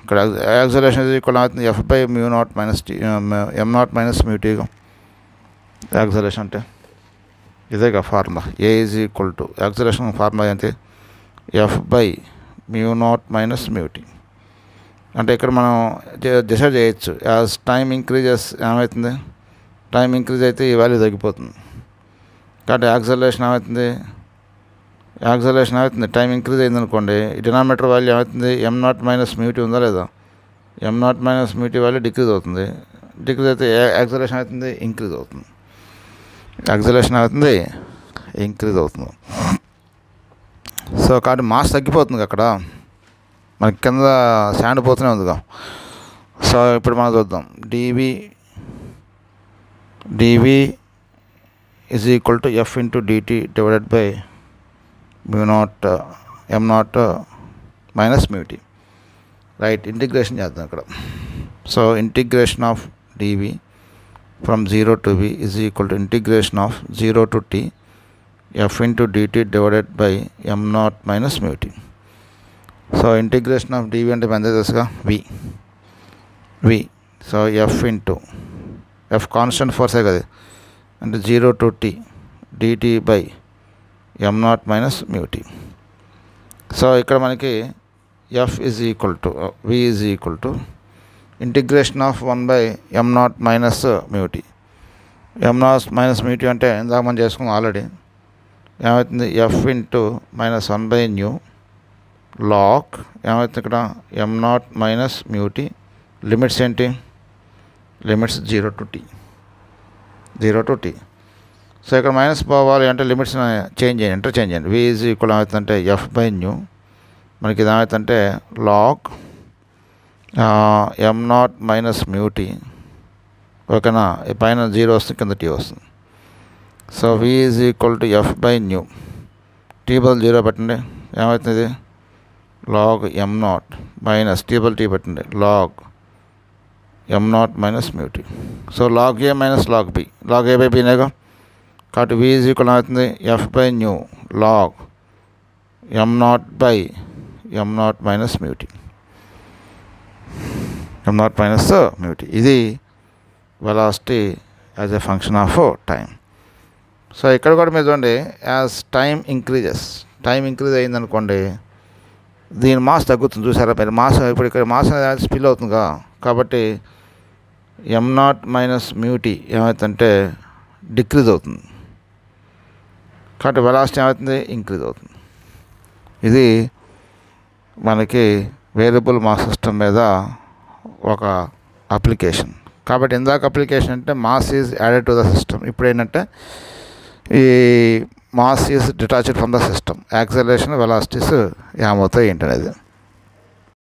ఇక్కడ యాక్సలేషన్ ఈక్వల్ అవుతుంది f by mu naught minus t m naught minus mu t acceleration అంటే ఇదేగా formula a is equal to acceleration formula ఏంటి? F by mu naught minus mu t అంటే ఇక్కడ మనం డిసైడ్ చేయొచ్చు. యాజ్ టైం ఇంక్రీజెస్ ఏమవుతుంది టైం ఇంక్రీజ్ అయితే ఈ వాల్యూ తగ్గిపోతుంది. కాబట్టి యాక్సలేషన్ ఏమవుతుంది యాక్సలేషన్ ఏమవుతుంది టైం ఇంక్రీజ్ అయింది అనుకోండి డినామీటర్ వాల్యూ ఏమవుతుంది? ఎం నాట్ మైనస్ మ్యూటీ ఉందా లేదా? M naught minus mu t value decrease అవుతుంది. డిక్రీజ్ అయితే యాక్సలేషన్ అవుతుంది ఇంక్రీజ్ అవుతుంది. యాక్సలేషన్ అవుతుంది ఇంక్రీజ్ అవుతుంది. సో కాబట్టి మాస్ తగ్గిపోతుంది అక్కడ. మనకి కింద శాండ్ పోతూనే ఉందిగా సో ఇప్పుడు మనం చూద్దాం. D v d v is equal to f into d t divided by mu naught m naught minus mu t right integration చేద్దాం ఇక్కడ. So integration of d v from zero to v is equal to integration of zero to t f into d t divided by m naught minus mu t so integration of d v అంటే ఎంత తెలుసుగా? V v so f into f constant ఫోర్సే కదా? అంటే zero to t d t by m naught minus mu t so ఇక్కడ మనకి f is equal to v is equal to integration of one by m naught minus mu t m naught minus mu t అంటే ఇందాక మనం చేసుకున్నాం ఆల్రెడీ ఏమవుతుంది f into minus one by mu log ఏమవుతుంది ఇక్కడ? M naught minus mu t limits ఏంటి? Limits zero to t zero to t so ఇక్కడ మైనస్ పోవాలి అంటే లిమిట్స్ చేంజ్ చేయండి ఇంటర్చేంజ్ చేయండి. వి ఈజ్ ఈక్వల్ ఏమవుతుందంటే ఎఫ్ బై న్యూ మనకి ఇది ఏమవుతుందంటే log M naught minus mu T ఓకేనా? ఈ పైన జీరో వస్తుంది కింద టీ వస్తుంది. So V is equal to F by mu T బదులు జీరో పెట్టండి. ఏమవుతుంది log M naught minus T బదులు టీ పెట్టండి. Log M naught minus mu T so log A minus log B log A by బీనేగా కాబట్టి వి ఈజ్ ఈక్వల్ అవుతుంది. F by mu log M naught by M naught minus mu T M naught minus mu T ఇది velocity as a function of time so ఇక్కడ కూడా మీరు చూడండి as time increases time increase అయిందనుకోండి దీని మాస్ తగ్గుతుంది. చూసారా? మీరు మాస్ ఇప్పుడు ఇక్కడ మాస్ అనేది స్పిల్ అవుతుందిగా కాబట్టి ఎం నాట్ మైనస్ మ్యూటీ ఏమవుతుందంటే డిక్రీజ్ అవుతుంది. కాబట్టి వెలాసిటీ ఏమవుతుంది? ఇంక్రీజ్ అవుతుంది. ఇది మనకి వేరియబుల్ మాస్ సిస్టమ్ మీద ఒక అప్లికేషన్. కాబట్టి ఇందాక అప్లికేషన్ అంటే mass is added to the system. ఇప్పుడు ఏంటంటే ఈ mass is detached from the system. Acceleration velocities ఏమవుతాయి ఏంటనేది.